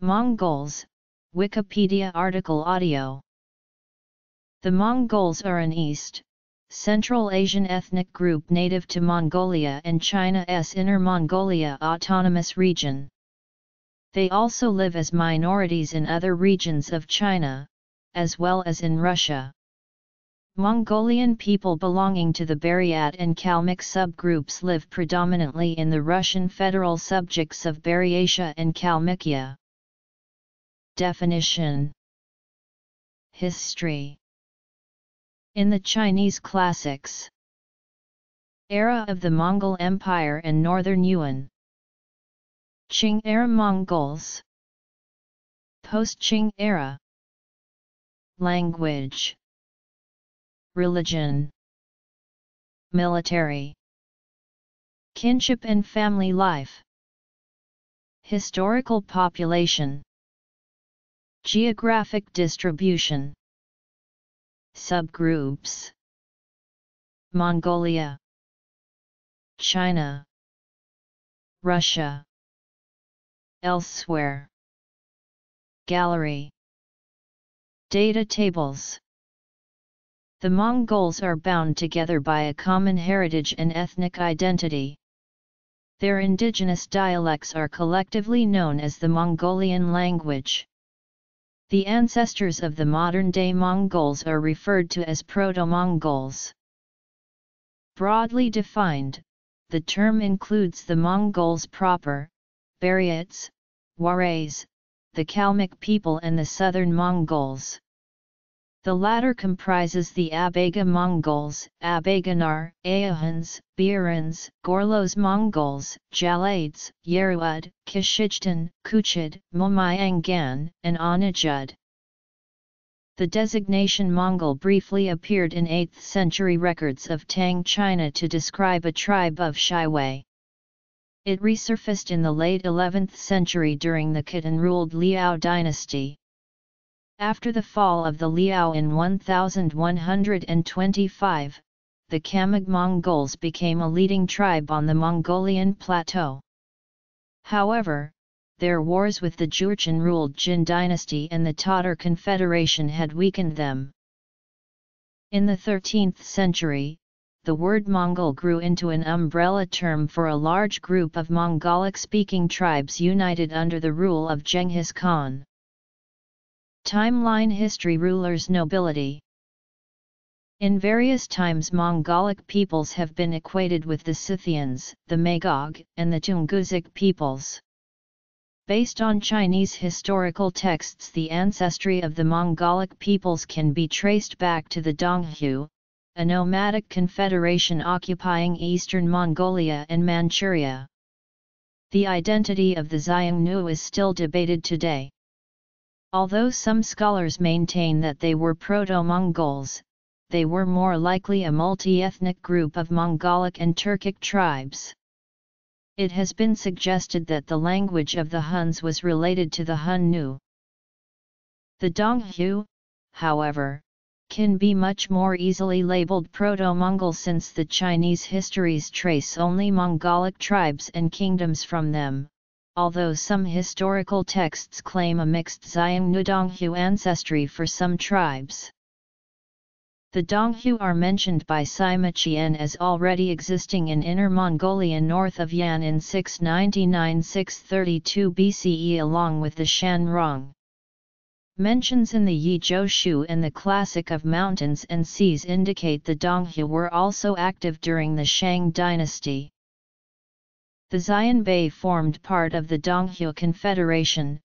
Mongols, Wikipedia article audio The Mongols are an East, Central Asian ethnic group native to Mongolia and China's Inner Mongolia Autonomous Region. They also live as minorities in other regions of China, as well as in Russia. Mongolian people belonging to the Buryat and Kalmyk subgroups live predominantly in the Russian federal subjects of Buryatia and Kalmykia. Definition History in the Chinese classics. Era of the Mongol Empire and Northern Yuan. Qing era Mongols. Post-Qing era. Language. Religion. Military. Kinship and family life. Historical population. Geographic distribution. Subgroups. Mongolia. China. Russia. Elsewhere. Gallery. Data tables. The Mongols are bound together by a common heritage and ethnic identity. Their indigenous dialects are collectively known as the Mongolian language. The ancestors of the modern-day Mongols are referred to as Proto-Mongols. Broadly defined, the term includes the Mongols proper, Buryats, Warais, the Kalmyk people and the southern Mongols. The latter comprises the Abaga Mongols, Abaganar, Aohans, Baarins, Gorlos Mongols, Jalaids, Yeruad, Khishigten, Khuuchid, Muumyangan, and Onajud. The designation Mongol briefly appeared in 8th century records of Tang China to describe a tribe of Shiwei. It resurfaced in the late 11th century during the Khitan-ruled Liao dynasty. After the fall of the Liao in 1125, the Khamag Mongols became a leading tribe on the Mongolian plateau. However, their wars with the Jurchen-ruled Jin dynasty and the Tatar Confederation had weakened them. In the 13th century, the word Mongol grew into an umbrella term for a large group of Mongolic-speaking tribes united under the rule of Genghis Khan. Timeline History Rulers Nobility In various times Mongolic peoples have been equated with the Scythians, the Magog, and the Tungusic peoples. Based on Chinese historical texts the ancestry of the Mongolic peoples can be traced back to the Donghu, a nomadic confederation occupying eastern Mongolia and Manchuria. The identity of the Xiongnu is still debated today. Although some scholars maintain that they were Proto-Mongols, they were more likely a multi-ethnic group of Mongolic and Turkic tribes. It has been suggested that the language of the Huns was related to the Hun-Nu. The Donghu, however, can be much more easily labeled Proto-Mongol since the Chinese histories trace only Mongolic tribes and kingdoms from them, although some historical texts claim a mixed Xiongnu-Donghu ancestry for some tribes. The Donghu are mentioned by Sima Qian as already existing in Inner Mongolia north of Yan in 699-632 BCE along with the Shan Rong. Mentions in the Yi Zhou Shu and the Classic of Mountains and Seas indicate the Donghu were also active during the Shang dynasty. The Xianbei formed part of the Donghu Confederation,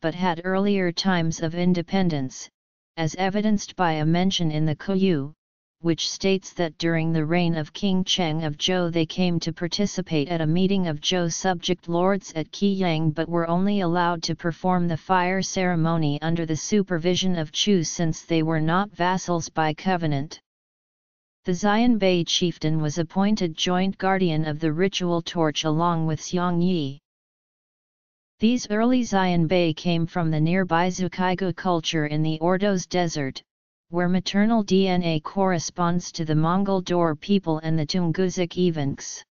but had earlier times of independence, as evidenced by a mention in the Guoyu, which states that during the reign of King Cheng of Zhou they came to participate at a meeting of Zhou subject lords at Qiyang but were only allowed to perform the fire ceremony under the supervision of Chu since they were not vassals by covenant. The Xianbei chieftain was appointed joint guardian of the ritual torch along with Xiong Yi. These early Xianbei came from the nearby Zhukaigou culture in the Ordos Desert, where maternal DNA corresponds to the Mongol Daur people and the Tungusic Evenks.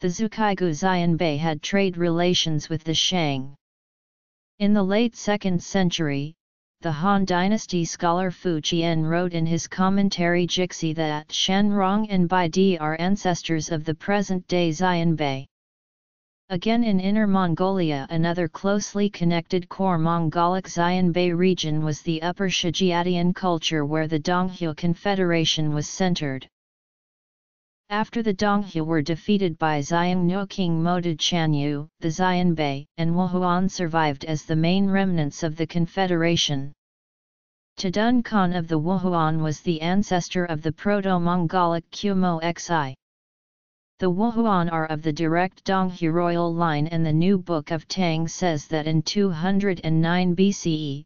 The Zhukaigou Xianbei had trade relations with the Shang. In the late 2nd century, the Han Dynasty scholar Fu Qian wrote in his commentary Jixi that Shanrong and Bai Di are ancestors of the present-day Xianbei. Again in Inner Mongolia another closely connected core Mongolic Xianbei region was the Upper Xiajiadian culture where the Donghu Confederation was centered. After the Donghu were defeated by Xiongnu King Modud Chanyu, the Xianbei and Wuhuan survived as the main remnants of the confederation. Tadun Khan of the Wuhuan was the ancestor of the Proto-Mongolic Kumo Xi. The Wuhuan are of the direct Donghu royal line and the new Book of Tang says that in 209 BCE,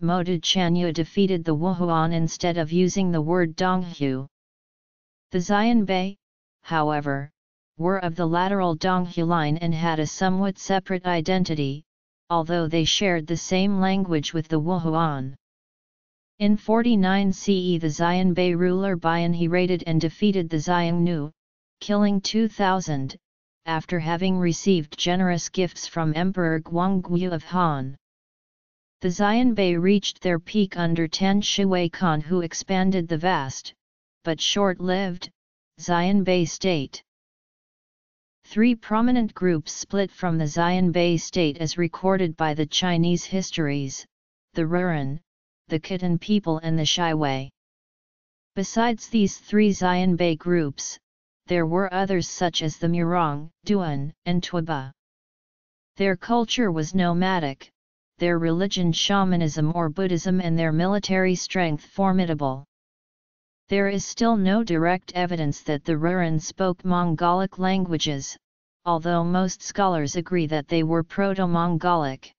Modud Chanyu defeated the Wuhuan instead of using the word Donghu. The Xianbei, however, were of the lateral Donghu line and had a somewhat separate identity, although they shared the same language with the Wuhuan. In 49 CE the Xianbei ruler Bian he raided and defeated the Xiongnu, killing 2,000, after having received generous gifts from Emperor Guangwu of Han. The Xianbei reached their peak under Tan Shui Khan who expanded the vast, but short-lived, Xianbei state. Three prominent groups split from the Xianbei state as recorded by the Chinese histories, the Rouran, the Khitan people and the Shiwei. Besides these three Xianbei groups, there were others such as the Murong, Duan, and Tuoba. Their culture was nomadic, their religion shamanism or Buddhism and their military strength formidable. There is still no direct evidence that the Rouran spoke Mongolic languages, although most scholars agree that they were Proto-Mongolic.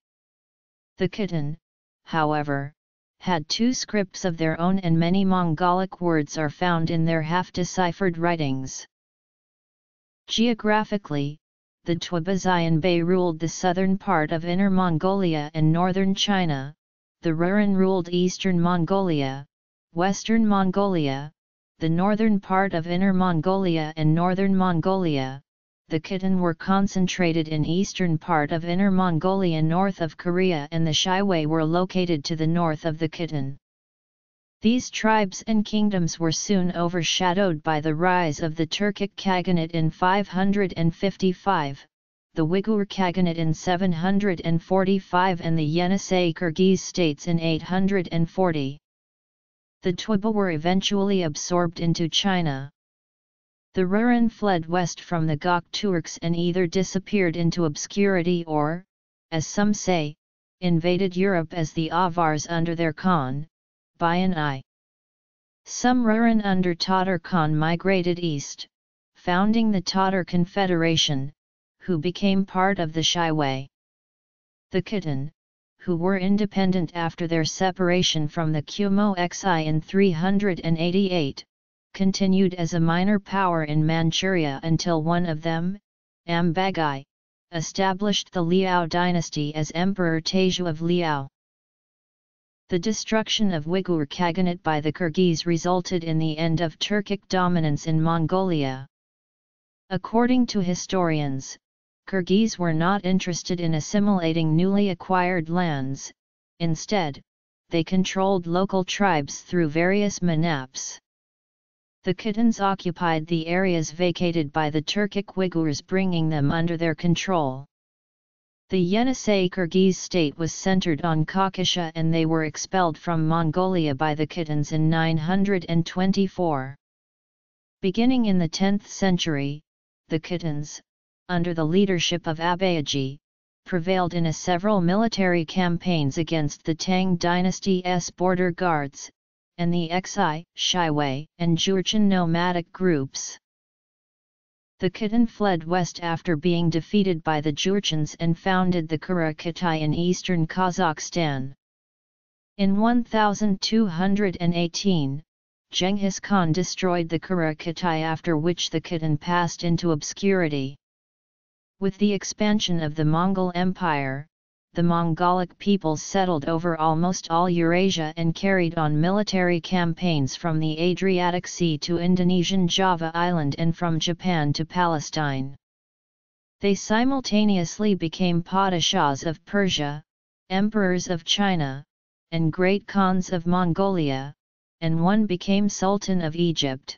The Khitan, however, had two scripts of their own and many Mongolic words are found in their half-deciphered writings. Geographically, the Xianbei ruled the southern part of Inner Mongolia and northern China, the Rouran ruled eastern Mongolia, Western Mongolia, the northern part of Inner Mongolia and Northern Mongolia, the Khitan were concentrated in eastern part of Inner Mongolia north of Korea and the Shiwei were located to the north of the Khitan. These tribes and kingdoms were soon overshadowed by the rise of the Turkic Khaganate in 555, the Uyghur Khaganate in 745 and the Yenisei Kyrgyz states in 840 the Tuoba were eventually absorbed into China. The Rouran fled west from the Göktürks and either disappeared into obscurity or, as some say, invaded Europe as the Avars under their Khan, Bayan I. Some Rouran under Tatar Khan migrated east, founding the Tatar Confederation, who became part of the Shiwei. The Khitan, who were independent after their separation from the Kumo Xi in 388, continued as a minor power in Manchuria until one of them, Abaoji, established the Liao dynasty as Emperor Taizu of Liao. The destruction of Uyghur Khaganate by the Kyrgyz resulted in the end of Turkic dominance in Mongolia. According to historians, Kyrgyz were not interested in assimilating newly acquired lands, instead, they controlled local tribes through various manaps. The Khitans occupied the areas vacated by the Turkic Uyghurs bringing them under their control. The Yenisei Kyrgyz state was centered on Khakassia and they were expelled from Mongolia by the Khitans in 924. Beginning in the 10th century, the Khitans, under the leadership of Abaoji, prevailed in a several military campaigns against the Tang dynasty's border guards, and the Xi, Shiwei, and Jurchen nomadic groups. The Khitan fled west after being defeated by the Jurchens and founded the Kara Khitai in eastern Kazakhstan. In 1218, Genghis Khan destroyed the Kara Khitai after which the Khitan passed into obscurity. With the expansion of the Mongol Empire, the Mongolic peoples settled over almost all Eurasia and carried on military campaigns from the Adriatic Sea to Indonesian Java Island and from Japan to Palestine. They simultaneously became Padishahs of Persia, emperors of China, and great Khans of Mongolia, and one became Sultan of Egypt.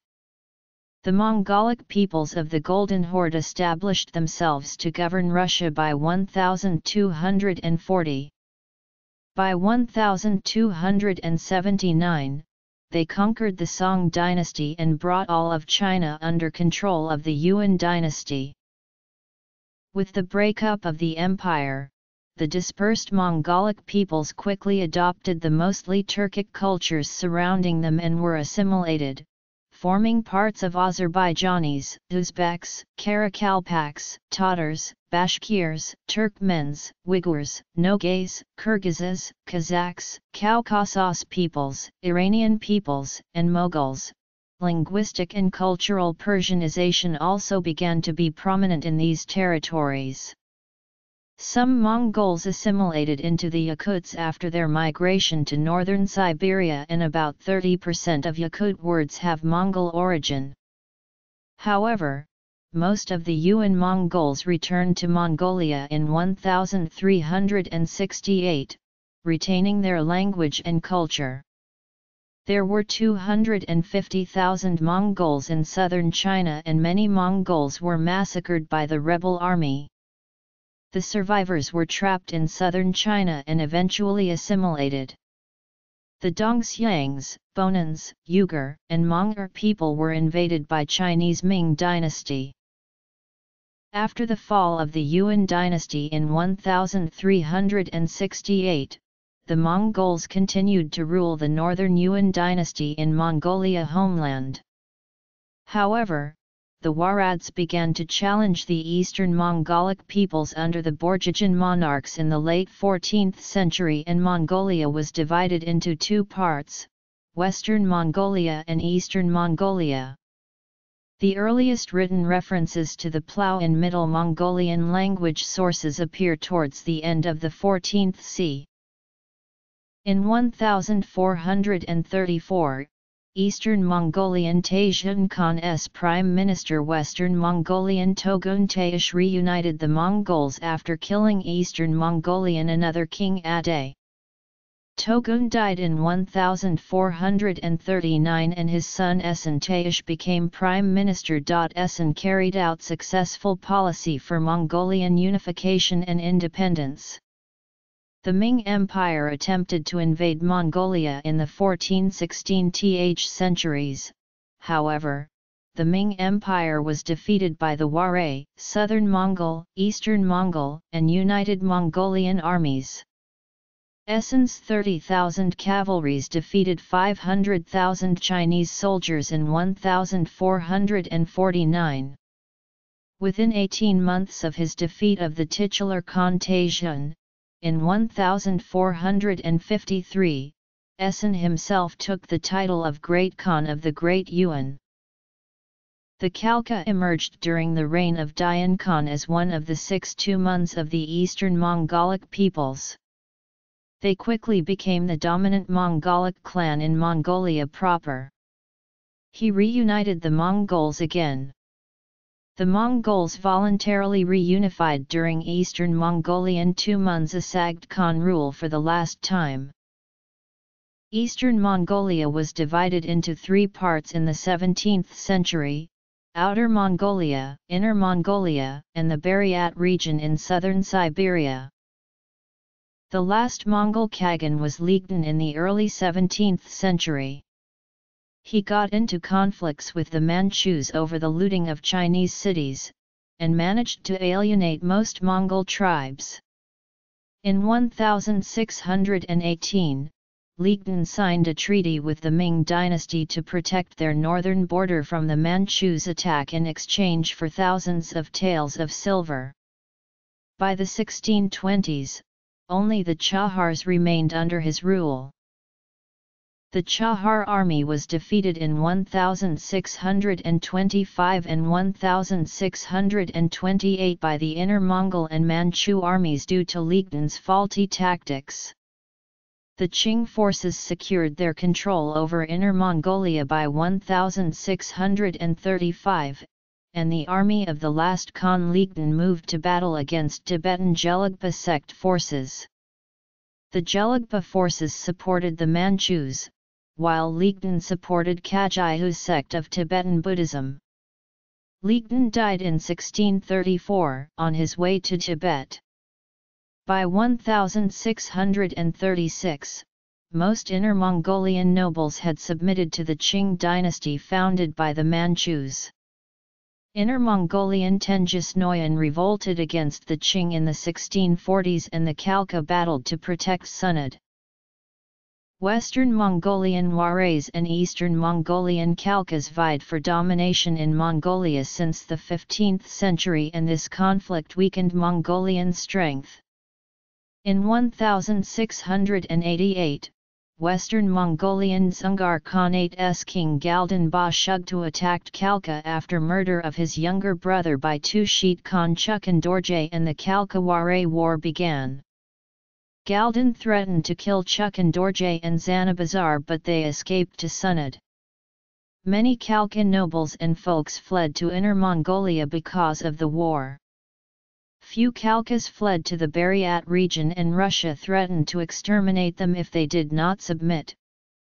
The Mongolic peoples of the Golden Horde established themselves to govern Russia by 1240. By 1279, they conquered the Song dynasty and brought all of China under control of the Yuan dynasty. With the breakup of the empire, the dispersed Mongolic peoples quickly adopted the mostly Turkic cultures surrounding them and were assimilated, forming parts of Azerbaijanis, Uzbeks, Karakalpaks, Tatars, Bashkirs, Turkmens, Uyghurs, Nogays, Kyrgyzs, Kazakhs, Caucasus peoples, Iranian peoples, and Moguls. Linguistic and cultural Persianization also began to be prominent in these territories. Some Mongols assimilated into the Yakuts after their migration to northern Siberia and about 30% of Yakut words have Mongol origin. However, most of the Yuan Mongols returned to Mongolia in 1368, retaining their language and culture. There were 250,000 Mongols in southern China and many Mongols were massacred by the rebel army the survivors were trapped in southern China and eventually assimilated. The Dongxiangs, Bonans, Yugur, and Monguor people were invaded by Chinese Ming dynasty. After the fall of the Yuan dynasty in 1368, the Mongols continued to rule the northern Yuan dynasty in Mongolia homeland. However, the Oirats began to challenge the eastern Mongolic peoples under the Borjigin monarchs in the late 14th century and Mongolia was divided into two parts, Western Mongolia and Eastern Mongolia. The earliest written references to the plough in Middle Mongolian language sources appear towards the end of the 14th c. In 1434, Eastern Mongolian Taijian Khan's Prime Minister Western Mongolian Togun Taish reunited the Mongols after killing Eastern Mongolian another king Ade. Togun died in 1439 and his son Esen Taish became Prime Minister. Esen carried out successful policy for Mongolian unification and independence. The Ming Empire attempted to invade Mongolia in the 1416th centuries, however, the Ming Empire was defeated by the Waray, Southern Mongol, Eastern Mongol, and United Mongolian armies. Esen's 30,000 cavalries defeated 500,000 Chinese soldiers in 1449. Within 18 months of his defeat of the titular Khan Taijian, in 1453, Esen himself took the title of Great Khan of the Great Yuan. The Khalkha emerged during the reign of Dayan Khan as one of the six Tumans of the eastern Mongolic peoples. They quickly became the dominant Mongolic clan in Mongolia proper. He reunited the Mongols again. The Mongols voluntarily reunified during Eastern Mongolian Tuman's Asagd Khan rule for the last time. Eastern Mongolia was divided into three parts in the 17th century, Outer Mongolia, Inner Mongolia, and the Buryat region in southern Siberia. The last Mongol Khagan was Ligdan in the early 17th century. He got into conflicts with the Manchus over the looting of Chinese cities, and managed to alienate most Mongol tribes. In 1618, Ligdan signed a treaty with the Ming dynasty to protect their northern border from the Manchus' attack in exchange for thousands of taels of silver. By the 1620s, only the Chahars remained under his rule. The Chahar army was defeated in 1625 and 1628 by the Inner Mongol and Manchu armies due to Ligdan's faulty tactics. The Qing forces secured their control over Inner Mongolia by 1635, and the army of the last Khan Ligdan moved to battle against Tibetan Gelugpa sect forces. The Gelugpa forces supported the Manchus, while Ligdan supported Kagyu sect of Tibetan Buddhism. Ligdan died in 1634 on his way to Tibet. By 1636, most Inner Mongolian nobles had submitted to the Qing dynasty founded by the Manchus. Inner Mongolian Tenghis Noyan revolted against the Qing in the 1640s and the Khalkha battled to protect Sunad. Western Mongolian Warais and Eastern Mongolian Khalkhas vied for domination in Mongolia since the 15th century and this conflict weakened Mongolian strength. In 1688, Western Mongolian Dzungar Khanate's king Galdan Boshugtu attacked Khalkha after murder of his younger brother by Tushit Khan Chukhan Dorje and the Khalkha Waray War began. Galdan threatened to kill Chukhan Dorje and Zanabazar but they escaped to Sunad. Many Khalkha nobles and folks fled to Inner Mongolia because of the war. Few Khalkhas fled to the Buryat region and Russia threatened to exterminate them if they did not submit,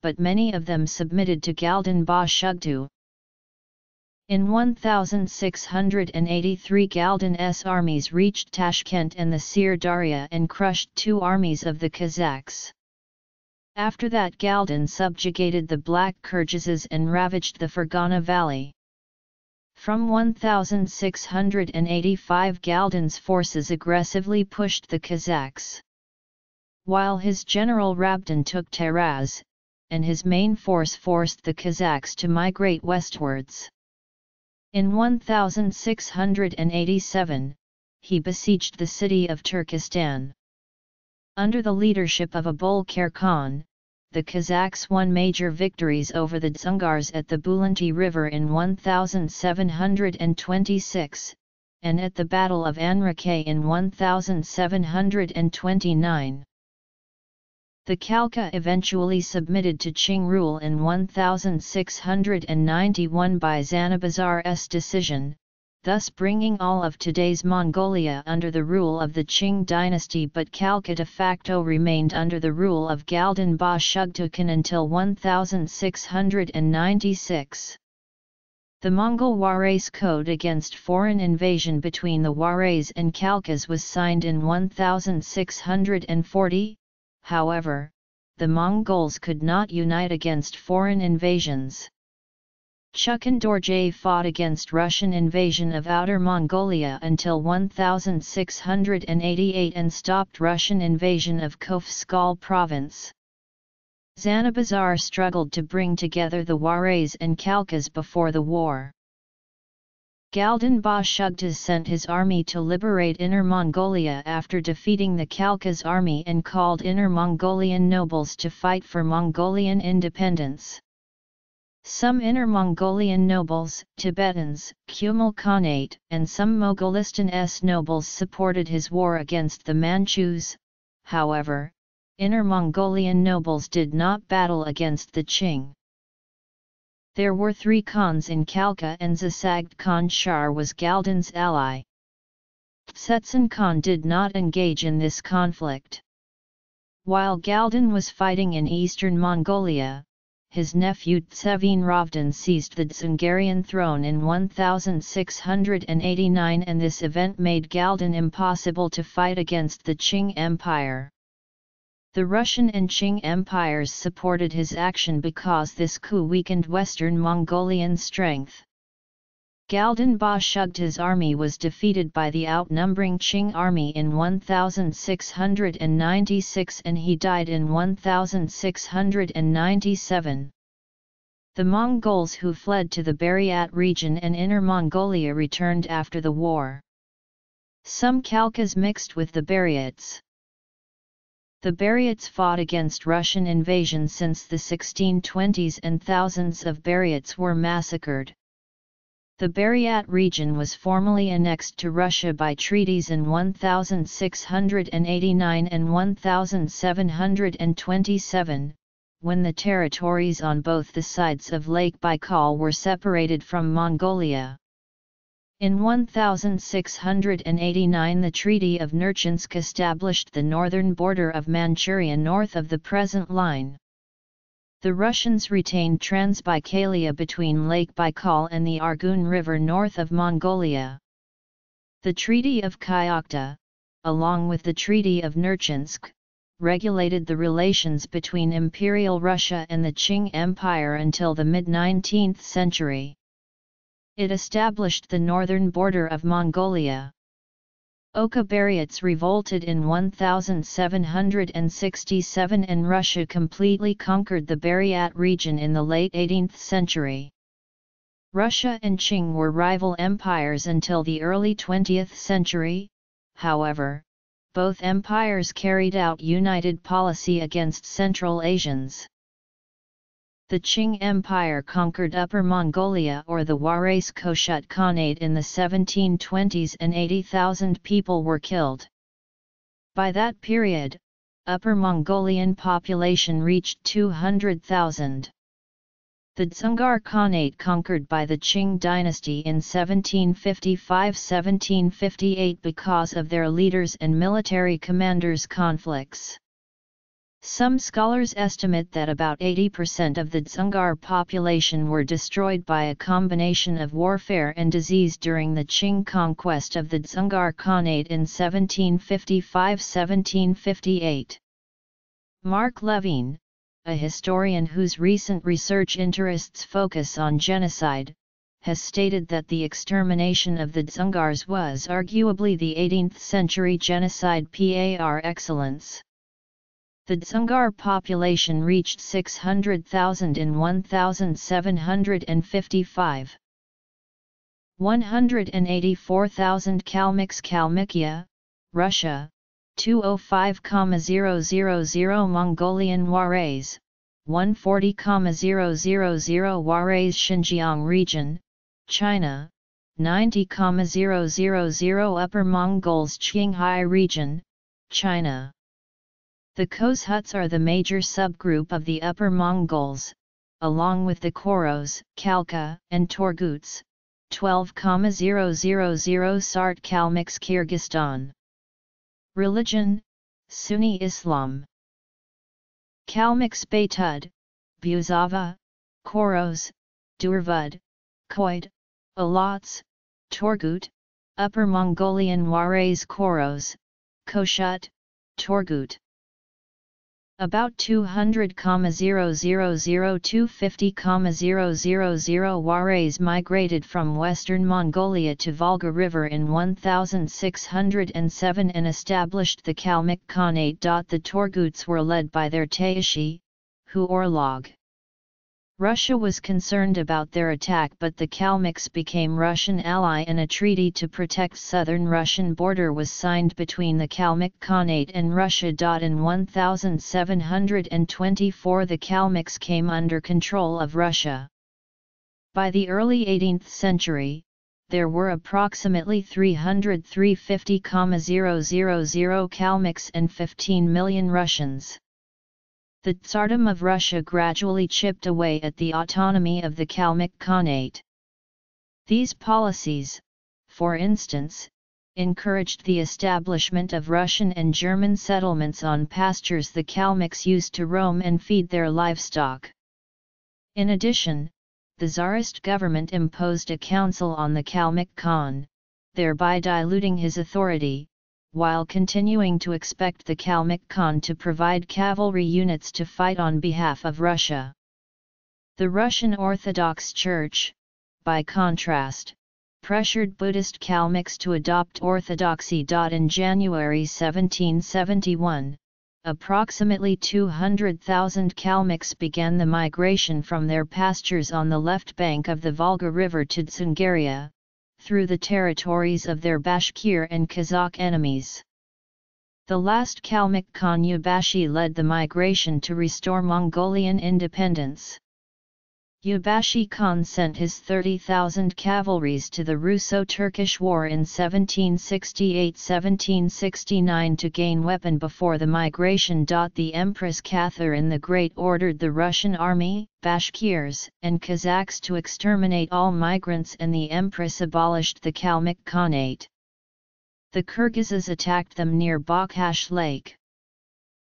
but many of them submitted to Galdan Ba. In 1683 Galdan's armies reached Tashkent and the Syr Darya and crushed two armies of the Kazakhs. After that Galdan subjugated the Black Kyrgyzs and ravaged the Fergana Valley. From 1685 Galdan's forces aggressively pushed the Kazakhs. While his general Rabdan took Taraz, and his main force forced the Kazakhs to migrate westwards. In 1687, he besieged the city of Turkestan. Under the leadership of Abolkhair Khan, the Kazakhs won major victories over the Dzungars at the Bulanti River in 1726, and at the Battle of Anrakay in 1729. The Khalkha eventually submitted to Qing rule in 1691 by Zanabazar's decision, thus bringing all of today's Mongolia under the rule of the Qing dynasty but Khalkha de facto remained under the rule of Galdan Boshugtu Khan until 1696. The Mongol Warais Code against foreign invasion between the Warais and Khalkhas was signed in 1640, however, the Mongols could not unite against foreign invasions. Dorje fought against Russian invasion of Outer Mongolia until 1688 and stopped Russian invasion of Khövsgöl province. Zanabazar struggled to bring together the Warais and Khalkhas before the war. Galdan Ba sent his army to liberate Inner Mongolia after defeating the Khalkhas army and called Inner Mongolian nobles to fight for Mongolian independence. Some Inner Mongolian nobles, Tibetans, Kumul Khanate, and some Mogolistan S nobles supported his war against the Manchus, however, Inner Mongolian nobles did not battle against the Qing. There were three Khans in Khalkha and Zasagd Khan Shar was Galdan's ally. Tsetsen Khan did not engage in this conflict. While Galdan was fighting in eastern Mongolia, his nephew Tsewang Rabtan seized the Dzungarian throne in 1689 and this event made Galdan impossible to fight against the Qing Empire. The Russian and Qing empires supported his action because this coup weakened Western Mongolian strength. Galdan Boshugtu's army was defeated by the outnumbering Qing army in 1696 and he died in 1697. The Mongols who fled to the Buryat region and Inner Mongolia returned after the war. Some Khalkhas mixed with the Buryats. The Buryats fought against Russian invasion since the 1620s and thousands of Buryats were massacred. The Buryat region was formally annexed to Russia by treaties in 1689 and 1727, when the territories on both the sides of Lake Baikal were separated from Mongolia. In 1689 the Treaty of Nerchinsk established the northern border of Manchuria north of the present line. The Russians retained Transbaikalia between Lake Baikal and the Argun River north of Mongolia. The Treaty of Kyakhta, along with the Treaty of Nerchinsk, regulated the relations between Imperial Russia and the Qing Empire until the mid-19th century. It established the northern border of Mongolia. Oka Buryats revolted in 1767 and Russia completely conquered the Buryat region in the late 18th century. Russia and Qing were rival empires until the early 20th century, however, both empires carried out united policy against Central Asians. The Qing Empire conquered Upper Mongolia or the Warais Koshut Khanate in the 1720s and 80,000 people were killed. By that period, Upper Mongolian population reached 200,000. The Dzungar Khanate conquered by the Qing dynasty in 1755-1758 because of their leaders and military commanders' conflicts. Some scholars estimate that about 80% of the Dzungar population were destroyed by a combination of warfare and disease during the Qing conquest of the Dzungar Khanate in 1755-1758. Mark Levene, a historian whose recent research interests focus on genocide, has stated that the extermination of the Dzungars was arguably the 18th century genocide par excellence. The Dzungar population reached 600,000 in 1755. 184,000 Kalmyks Kalmykia, Russia, 205,000 Mongolian Warais, 140,000 Warais Xinjiang region, China, 90,000 Upper Mongols Qinghai region, China. The Khoshuts are the major subgroup of the Upper Mongols, along with the Choros, Khalkha, and Torguts, 12,000 Sart Kalmyks Kyrgyzstan. Religion, Sunni Islam. Kalmyks Baytud, Buzava, Choros, Durvud, Khoid, Alats, Torgut, Upper Mongolian Warais Choros, Koshut, Torgut. About 200,000 to 50,000 Warais migrated from western Mongolia to Volga River in 1607 and established the Kalmyk Khanate. The Torguts were led by their Taishi, Hu Orlog. Russia was concerned about their attack but the Kalmyks became Russian ally and a treaty to protect southern Russian border was signed between the Kalmyk Khanate and Russia. In 1724 the Kalmyks came under control of Russia. By the early 18th century, there were approximately 30350,000 Kalmyks and 15 million Russians the Tsardom of Russia gradually chipped away at the autonomy of the Kalmyk Khanate. These policies, for instance, encouraged the establishment of Russian and German settlements on pastures the Kalmyks used to roam and feed their livestock. In addition, the Tsarist government imposed a council on the Kalmyk Khan, thereby diluting his authority, while continuing to expect the Kalmyk Khan to provide cavalry units to fight on behalf of Russia. The Russian Orthodox Church, by contrast, pressured Buddhist Kalmyks to adopt orthodoxy. In January 1771, approximately 200,000 Kalmyks began the migration from their pastures on the left bank of the Volga River to Dzungaria, through the territories of their Bashkir and Kazakh enemies. The last Kalmyk Khan Ubashi led the migration to restore Mongolian independence. Ubashi Khan sent his 30,000 cavalries to the Russo-Turkish War in 1768–1769 to gain weapon before the migration. The Empress Catherine the Great ordered the Russian army, Bashkirs, and Kazakhs to exterminate all migrants and the Empress abolished the Kalmyk Khanate. The Kyrgyzs attacked them near Balkhash Lake.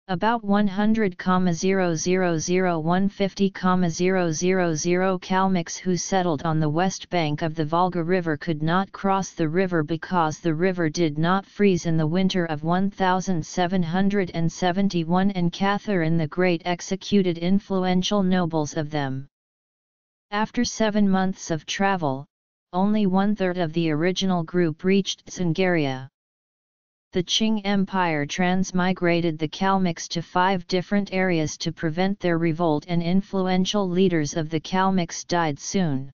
About 100,000-150,000 Kalmyks who settled on the west bank of the Volga River could not cross the river because the river did not freeze in the winter of 1771 and Catherine the Great executed influential nobles of them. After seven months of travel, only one-third of the original group reached Dzungaria the Qing Empire transmigrated the Kalmyks to five different areas to prevent their revolt and influential leaders of the Kalmyks died soon.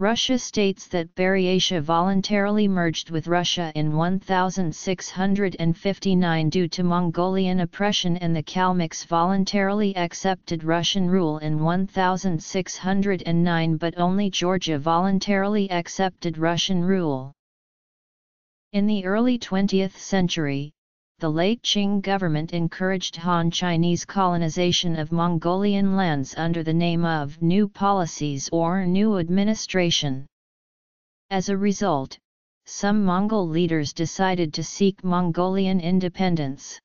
Russia states that Buryatia voluntarily merged with Russia in 1659 due to Mongolian oppression and the Kalmyks voluntarily accepted Russian rule in 1609 but only Georgia voluntarily accepted Russian rule. In the early 20th century, the late Qing government encouraged Han Chinese colonization of Mongolian lands under the name of New Policies or New Administration. As a result, some Mongol leaders decided to seek Mongolian independence.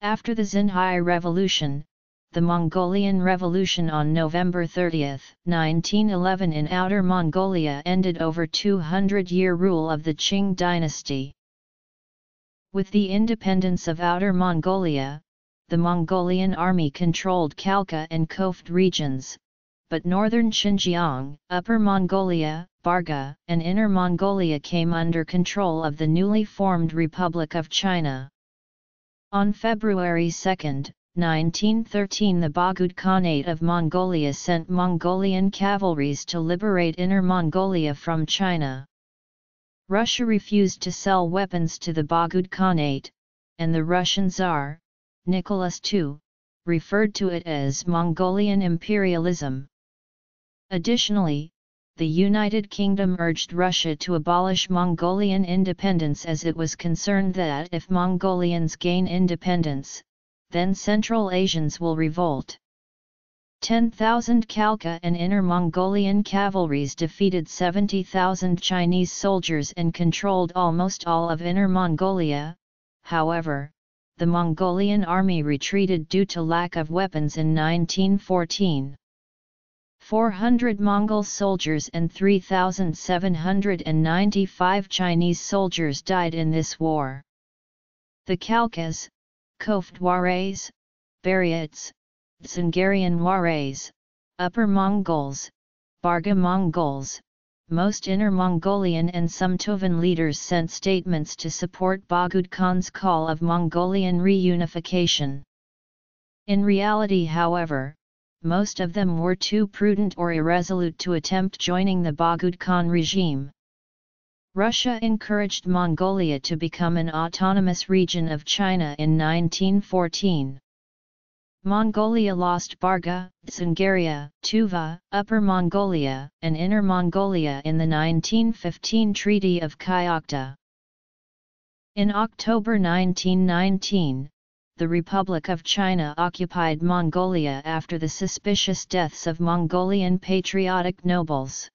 After the Xinhai Revolution, the Mongolian Revolution on November 30, 1911 in Outer Mongolia ended over 200-year rule of the Qing dynasty. With the independence of Outer Mongolia, the Mongolian army controlled Khalkha and Khost regions, but northern Xinjiang, Upper Mongolia, Barga, and Inner Mongolia came under control of the newly formed Republic of China. On February 2, 1913 the Bogd Khanate of Mongolia sent Mongolian cavalries to liberate Inner Mongolia from China. Russia refused to sell weapons to the Bogd Khanate, and the Russian Tsar, Nicholas II, referred to it as Mongolian imperialism. Additionally, the United Kingdom urged Russia to abolish Mongolian independence as it was concerned that if Mongolians gain independence, then Central Asians will revolt. 10,000 Khalkha and Inner Mongolian cavalries defeated 70,000 Chinese soldiers and controlled almost all of Inner Mongolia, however, the Mongolian army retreated due to lack of weapons in 1914. 400 Mongol soldiers and 3,795 Chinese soldiers died in this war. The Khalkhas, Khoftwarais, Buryats, Dzungarian Warais, Upper Mongols, Barga Mongols, most Inner Mongolian and some Tuvan leaders sent statements to support Bogd Khan's call of Mongolian reunification. In reality however, most of them were too prudent or irresolute to attempt joining the Bogd Khan regime. Russia encouraged Mongolia to become an autonomous region of China in 1914. Mongolia lost Barga, Dzungaria, Tuva, Upper Mongolia, and Inner Mongolia in the 1915 Treaty of Kyakhta. In October 1919, the Republic of China occupied Mongolia after the suspicious deaths of Mongolian patriotic nobles.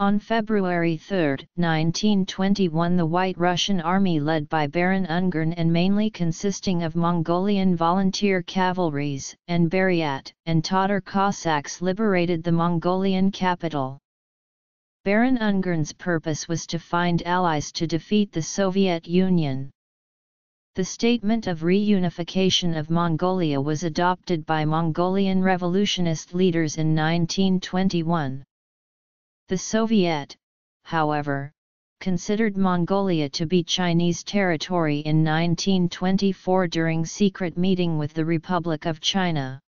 On February 3, 1921 the White Russian Army led by Baron Ungern and mainly consisting of Mongolian volunteer cavalries and Buryat and Tatar Cossacks liberated the Mongolian capital. Baron Ungern's purpose was to find allies to defeat the Soviet Union. The statement of reunification of Mongolia was adopted by Mongolian revolutionist leaders in 1921. The Soviet, however, considered Mongolia to be Chinese territory in 1924 during secret meeting with the Republic of China.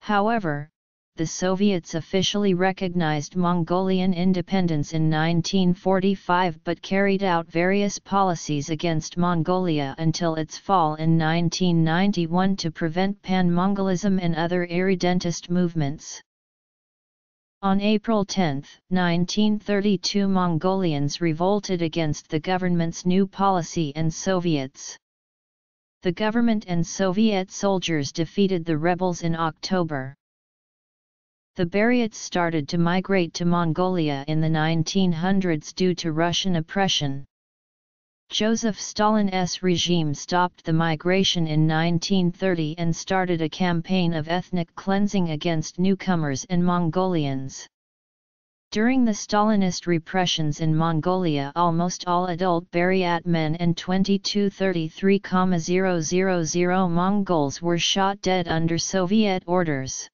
However, the Soviets officially recognized Mongolian independence in 1945 but carried out various policies against Mongolia until its fall in 1991 to prevent pan-Mongolism and other irredentist movements. On April 10, 1932 Mongolians revolted against the government's new policy and Soviets. The government and Soviet soldiers defeated the rebels in October. The Buryats started to migrate to Mongolia in the 1900s due to Russian oppression. Joseph Stalin's regime stopped the migration in 1930 and started a campaign of ethnic cleansing against newcomers and Mongolians. During the Stalinist repressions in Mongolia almost all adult Buryat men and 2233,000 Mongols were shot dead under Soviet orders.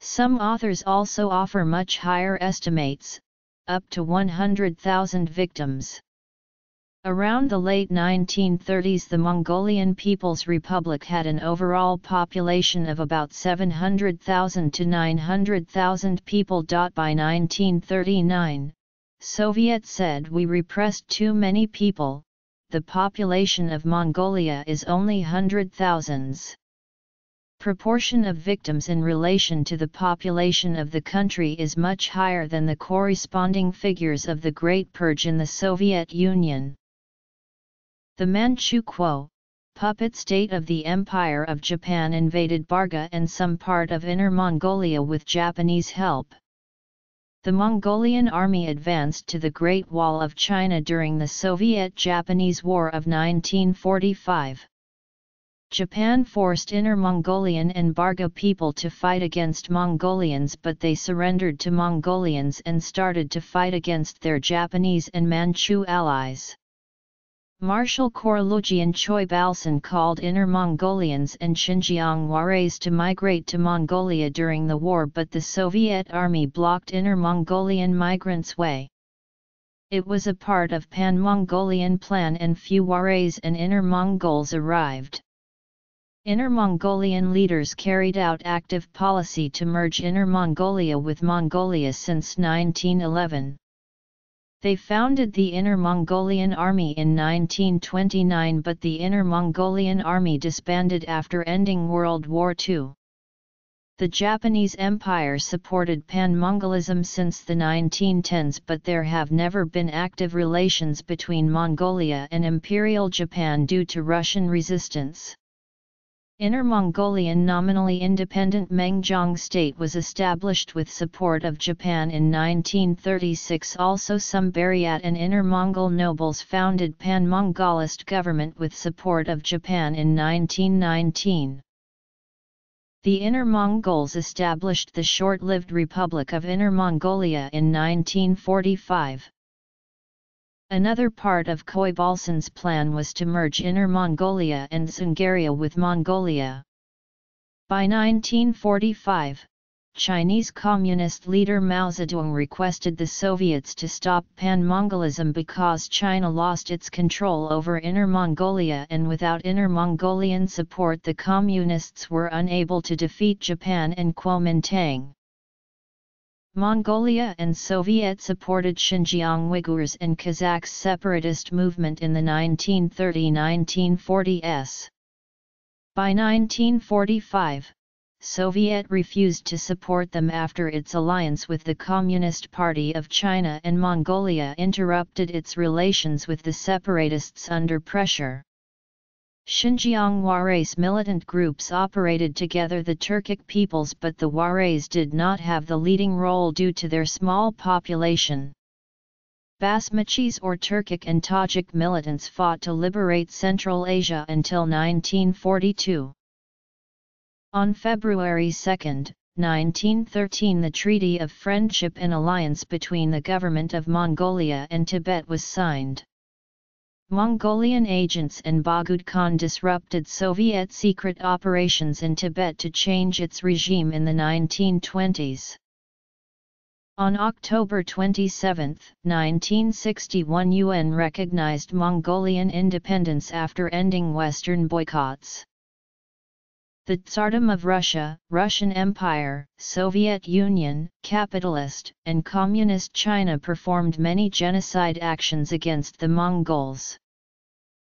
Some authors also offer much higher estimates, up to 100,000 victims. Around the late 1930s the Mongolian People's Republic had an overall population of about 700,000 to 900,000 people. By 1939, Soviet said we repressed too many people, the population of Mongolia is only hundred thousands. Proportion of victims in relation to the population of the country is much higher than the corresponding figures of the Great Purge in the Soviet Union. The Manchukuo, puppet state of the Empire of Japan invaded Barga and some part of Inner Mongolia with Japanese help. The Mongolian army advanced to the Great Wall of China during the Soviet-Japanese War of 1945. Japan forced Inner Mongolian and Barga people to fight against Mongolians but they surrendered to Mongolians and started to fight against their Japanese and Manchu allies. Marshal Khorloogiin Choibalsan called Inner Mongolians and Xinjiang Warais to migrate to Mongolia during the war but the Soviet army blocked Inner Mongolian migrants' way. It was a part of Pan-Mongolian plan and few Warais and Inner Mongols arrived. Inner Mongolian leaders carried out active policy to merge Inner Mongolia with Mongolia since 1911. They founded the Inner Mongolian Army in 1929 but the Inner Mongolian Army disbanded after ending World War II. The Japanese Empire supported Pan-Mongolism since the 1910s but there have never been active relations between Mongolia and Imperial Japan due to Russian resistance. Inner Mongolian nominally independent Mengjiang state was established with support of Japan in 1936 also some Buryat and Inner Mongol nobles founded Pan-Mongolist government with support of Japan in 1919. The Inner Mongols established the short-lived Republic of Inner Mongolia in 1945. Another part of Choibalsan's plan was to merge Inner Mongolia and Dzungaria with Mongolia. By 1945, Chinese Communist leader Mao Zedong requested the Soviets to stop Pan-Mongolism because China lost its control over Inner Mongolia and without Inner Mongolian support the Communists were unable to defeat Japan and Kuomintang. Mongolia and Soviet-supported Xinjiang Uyghurs and Kazakhs separatist movement in the 1930-1940s. By 1945, Soviet refused to support them after its alliance with the Communist Party of China and Mongolia interrupted its relations with the separatists under pressure. Xinjiang Warais militant groups operated together the Turkic peoples but the Warais did not have the leading role due to their small population. Basmachis or Turkic and Tajik militants fought to liberate Central Asia until 1942. On February 2, 1913 the Treaty of Friendship and Alliance between the Government of Mongolia and Tibet was signed. Mongolian agents and Bogd Khan disrupted Soviet secret operations in Tibet to change its regime in the 1920s. On October 27, 1961 UN recognized Mongolian independence after ending Western boycotts. The Tsardom of Russia, Russian Empire, Soviet Union, capitalist, and Communist China performed many genocide actions against the Mongols.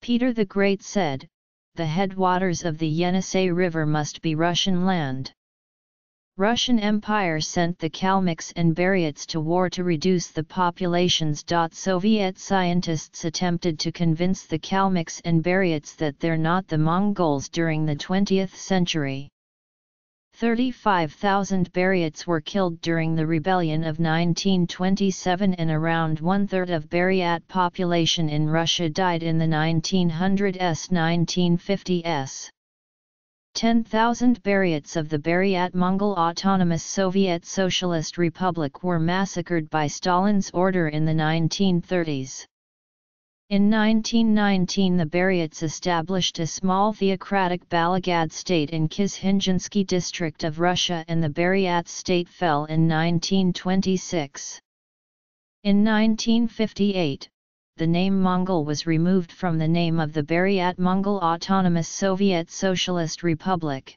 Peter the Great said, the headwaters of the Yenisei River must be Russian land. Russian Empire sent the Kalmyks and Buryats to war to reduce the populations. Soviet scientists attempted to convince the Kalmyks and Buryats that they're not the Mongols during the 20th century. 35,000 Buryats were killed during the rebellion of 1927 and around one-third of Buryat population in Russia died in the 1900s-1950s. 10,000 Buryats of the Buryat Mongol Autonomous Soviet Socialist Republic were massacred by Stalin's order in the 1930s. In 1919 the Buryats established a small theocratic Balagad state in Kizhinginsky district of Russia and the Buryat state fell in 1926. In 1958, the name Mongol was removed from the name of the Buryat Mongol Autonomous Soviet Socialist Republic.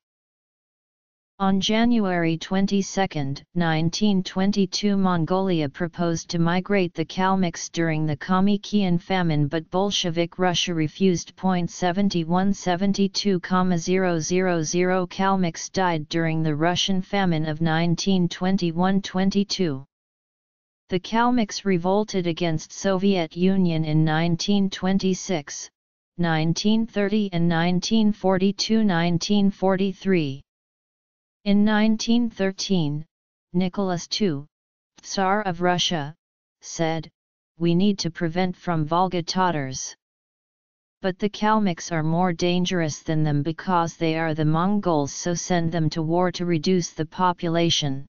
On January 22, 1922 Mongolia proposed to migrate the Kalmyks during the Kalmykian famine but Bolshevik Russia refused. 7172,000 Kalmyks died during the Russian famine of 1921-22. The Kalmyks revolted against Soviet Union in 1926, 1930 and 1942-1943. In 1913, Nicholas II, Tsar of Russia, said, we need to prevent from Volga Tatars. But the Kalmyks are more dangerous than them because they are the Mongols so send them to war to reduce the population.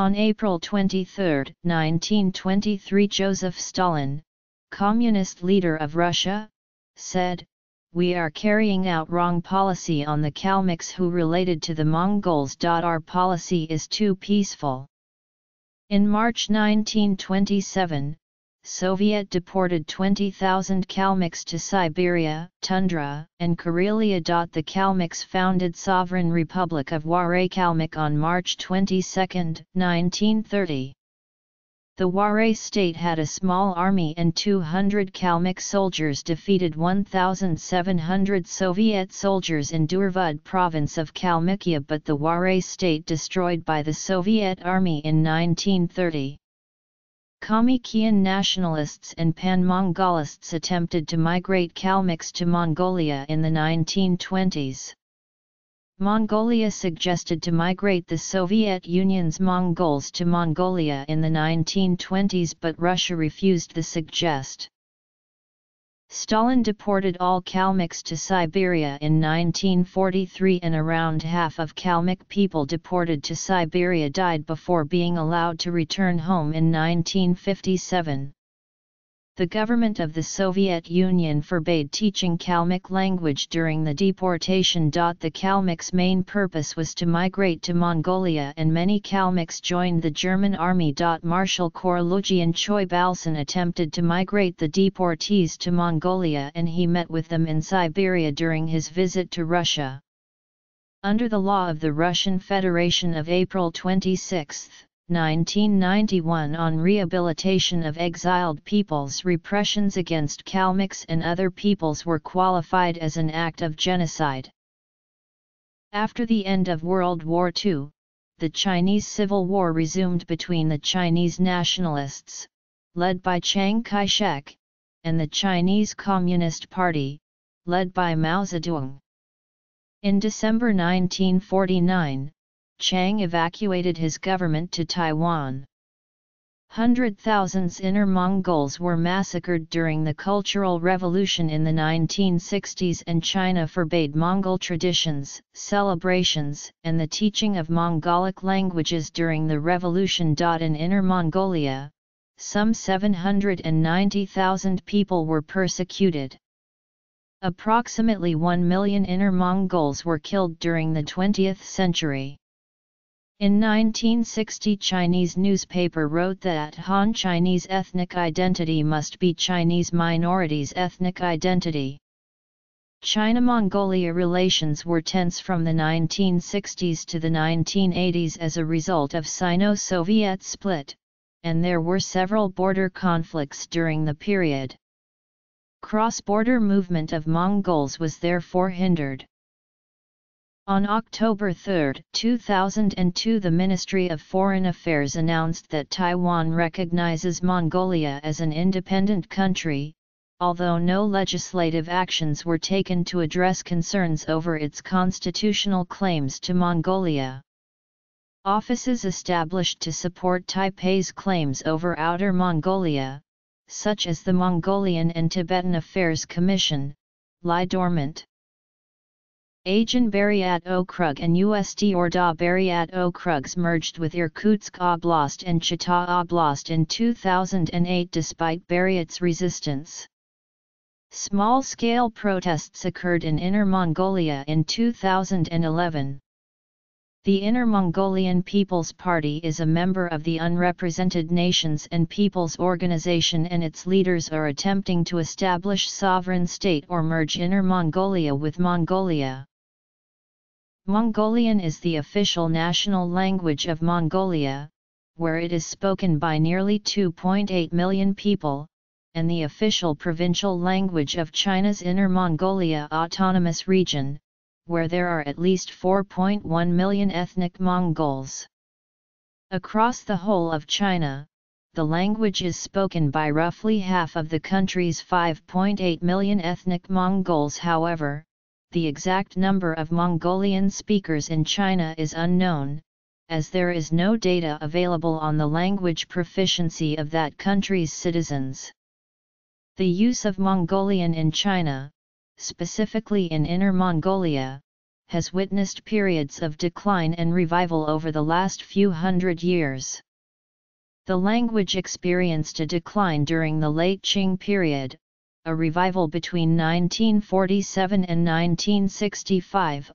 On April 23, 1923 Joseph Stalin, communist leader of Russia, said, We are carrying out wrong policy on the Kalmyks who related to the Mongols. Our policy is too peaceful. In March 1927, Soviet deported 20,000 Kalmyks to Siberia, Tundra, and Karelia. The Kalmyks founded Sovereign Republic of Waray-Kalmyk on March 22, 1930. The Waray state had a small army and 200 Kalmyk soldiers defeated 1,700 Soviet soldiers in Durvud province of Kalmykia but the Waray state destroyed by the Soviet army in 1930. Kalmykian nationalists and pan-Mongolists attempted to migrate Kalmyks to Mongolia in the 1920s. Mongolia suggested to migrate the Soviet Union's Mongols to Mongolia in the 1920s but Russia refused the suggest. Stalin deported all Kalmyks to Siberia in 1943 and around half of Kalmyk people deported to Siberia died before being allowed to return home in 1957 the government of the Soviet Union forbade teaching Kalmyk language during the deportation. The Kalmyks' main purpose was to migrate to Mongolia and many Kalmyks joined the German army. Marshal Khorloogiin Choibalsan attempted to migrate the deportees to Mongolia and he met with them in Siberia during his visit to Russia. Under the law of the Russian Federation of April 26, 1991 on rehabilitation of exiled peoples repressions against Kalmyks and other peoples were qualified as an act of genocide. After the end of World War II, the Chinese Civil War resumed between the Chinese nationalists, led by Chiang Kai-shek, and the Chinese Communist Party, led by Mao Zedong. In December 1949, Chiang evacuated his government to Taiwan. Hundred thousands Inner Mongols were massacred during the Cultural Revolution in the 1960s and China forbade Mongol traditions, celebrations, and the teaching of Mongolic languages during the revolution. In Inner Mongolia, some 790,000 people were persecuted. Approximately 1 million Inner Mongols were killed during the 20th century. In 1960 Chinese newspaper wrote that Han Chinese ethnic identity must be Chinese minorities' ethnic identity. China-Mongolia relations were tense from the 1960s to the 1980s as a result of Sino-Soviet split, and there were several border conflicts during the period. Cross-border movement of Mongols was therefore hindered. On October 3, 2002 the Ministry of Foreign Affairs announced that Taiwan recognizes Mongolia as an independent country, although no legislative actions were taken to address concerns over its constitutional claims to Mongolia. Offices established to support Taipei's claims over Outer Mongolia, such as the Mongolian and Tibetan Affairs Commission, lie dormant. Agin Buryat Okrug and Ust-Orda Buryat Okrugs merged with Irkutsk Oblast and Chita Oblast in 2008 despite Buryat's resistance. Small-scale protests occurred in Inner Mongolia in 2011. The Inner Mongolian People's Party is a member of the Unrepresented Nations and Peoples Organization and its leaders are attempting to establish sovereign state or merge Inner Mongolia with Mongolia. Mongolian is the official national language of Mongolia, where it is spoken by nearly 2.8 million people, and the official provincial language of China's Inner Mongolia Autonomous Region, where there are at least 4.1 million ethnic Mongols. Across the whole of China, the language is spoken by roughly half of the country's 5.8 million ethnic Mongols however, the exact number of Mongolian speakers in China is unknown, as there is no data available on the language proficiency of that country's citizens. The use of Mongolian in China, specifically in Inner Mongolia, has witnessed periods of decline and revival over the last few hundred years. The language experienced a decline during the late Qing period, a revival between 1947 and 1965,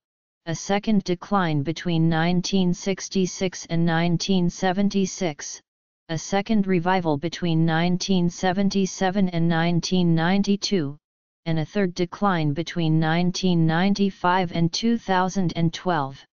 a second decline between 1966 and 1976, a second revival between 1977 and 1992, and a third decline between 1995 and 2012.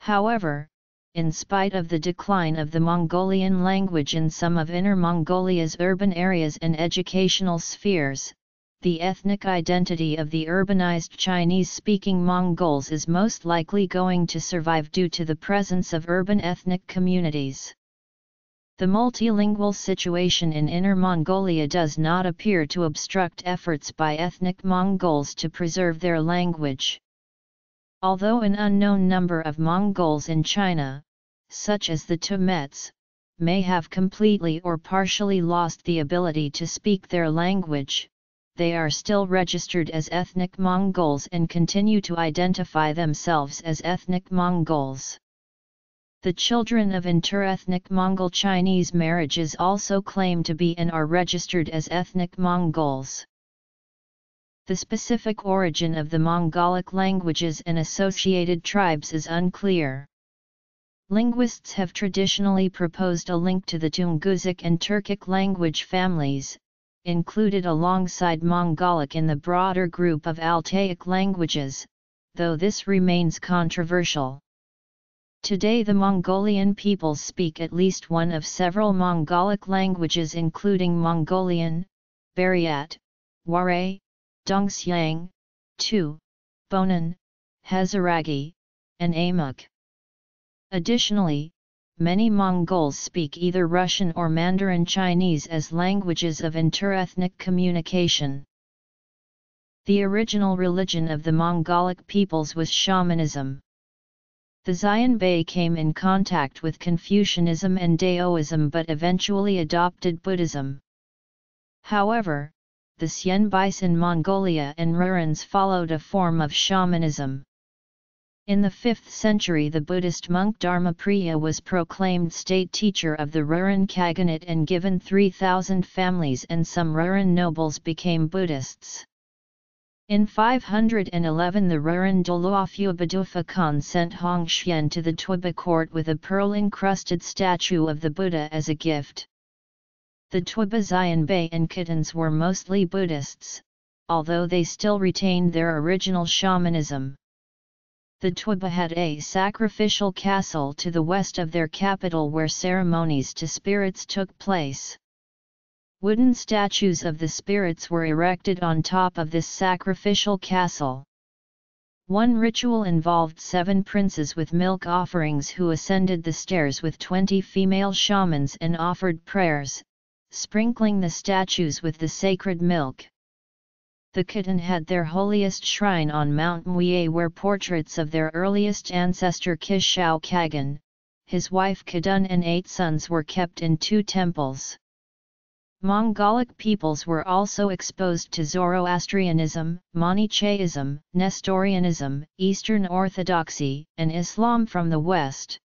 However, in spite of the decline of the Mongolian language in some of Inner Mongolia's urban areas and educational spheres, the ethnic identity of the urbanized Chinese-speaking Mongols is most likely going to survive due to the presence of urban ethnic communities. The multilingual situation in Inner Mongolia does not appear to obstruct efforts by ethnic Mongols to preserve their language. Although an unknown number of Mongols in China, such as the Tumets, may have completely or partially lost the ability to speak their language, they are still registered as ethnic Mongols and continue to identify themselves as ethnic Mongols. The children of interethnic Mongol Chinese marriages also claim to be and are registered as ethnic Mongols. The specific origin of the Mongolic languages and associated tribes is unclear. Linguists have traditionally proposed a link to the Tungusic and Turkic language families, included alongside Mongolic in the broader group of Altaic languages, though this remains controversial. Today the Mongolian peoples speak at least one of several Mongolic languages including Mongolian, Buryat, Waray, Dongxiang, Tu, Bonan, Hazaragi, and Amuk. Additionally, many Mongols speak either Russian or Mandarin Chinese as languages of interethnic communication. The original religion of the Mongolic peoples was shamanism. The Xianbei came in contact with Confucianism and Daoism but eventually adopted Buddhism. However, the Xianbeis in Mongolia and Rourans followed a form of shamanism. In the 5th century the Buddhist monk Dharmapriya was proclaimed state teacher of the Rouran Khaganate and given 3,000 families and some Rouran nobles became Buddhists. In 511 the Rouran Doluofuabadufa Khan sent Hong Xian to the Tuoba court with a pearl-encrusted statue of the Buddha as a gift. The Tuoba Xianbei and Khitans were mostly Buddhists, although they still retained their original shamanism the Tuoba had a sacrificial castle to the west of their capital where ceremonies to spirits took place. Wooden statues of the spirits were erected on top of this sacrificial castle. One ritual involved seven princes with milk offerings who ascended the stairs with twenty female shamans and offered prayers, sprinkling the statues with the sacred milk. The Khitan had their holiest shrine on Mount Muye where portraits of their earliest ancestor Kishau Kagan, his wife Kadun and eight sons were kept in two temples. Mongolic peoples were also exposed to Zoroastrianism, Manichaeism, Nestorianism, Eastern Orthodoxy, and Islam from the West.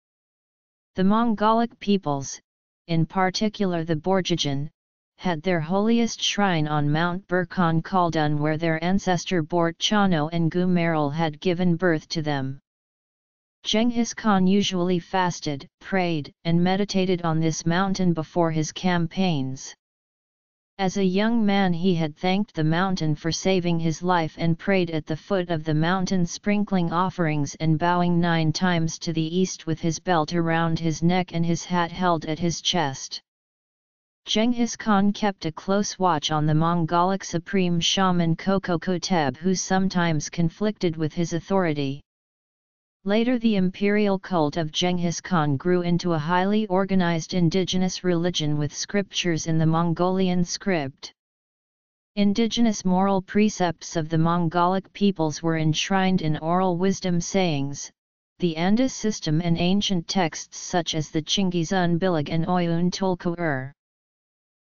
The Mongolic peoples, in particular the Borjigin, had their holiest shrine on Mount Burkhan Khaldun where their ancestor Börte Chino and Gumeril had given birth to them. Genghis Khan usually fasted, prayed, and meditated on this mountain before his campaigns. As a young man he had thanked the mountain for saving his life and prayed at the foot of the mountain sprinkling offerings and bowing nine times to the east with his belt around his neck and his hat held at his chest. Genghis Khan kept a close watch on the Mongolic supreme shaman Koko Koteb who sometimes conflicted with his authority. Later the imperial cult of Genghis Khan grew into a highly organized indigenous religion with scriptures in the Mongolian script. Indigenous moral precepts of the Mongolic peoples were enshrined in oral wisdom sayings, the Anda system and ancient texts such as the Chingizun Bilig and Oyun Tulku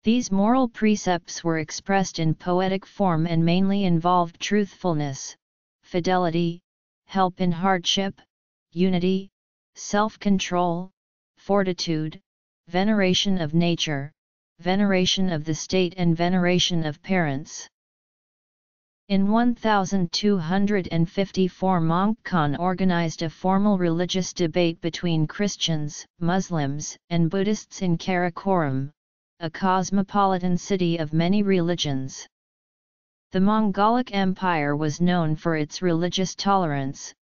These moral precepts were expressed in poetic form and mainly involved truthfulness, fidelity, help in hardship, unity, self-control, fortitude, veneration of nature, veneration of the state and veneration of parents. In 1254 Möngke Khan organized a formal religious debate between Christians, Muslims, and Buddhists in Karakoram, a cosmopolitan city of many religions. The Mongolic Empire was known for its religious tolerance,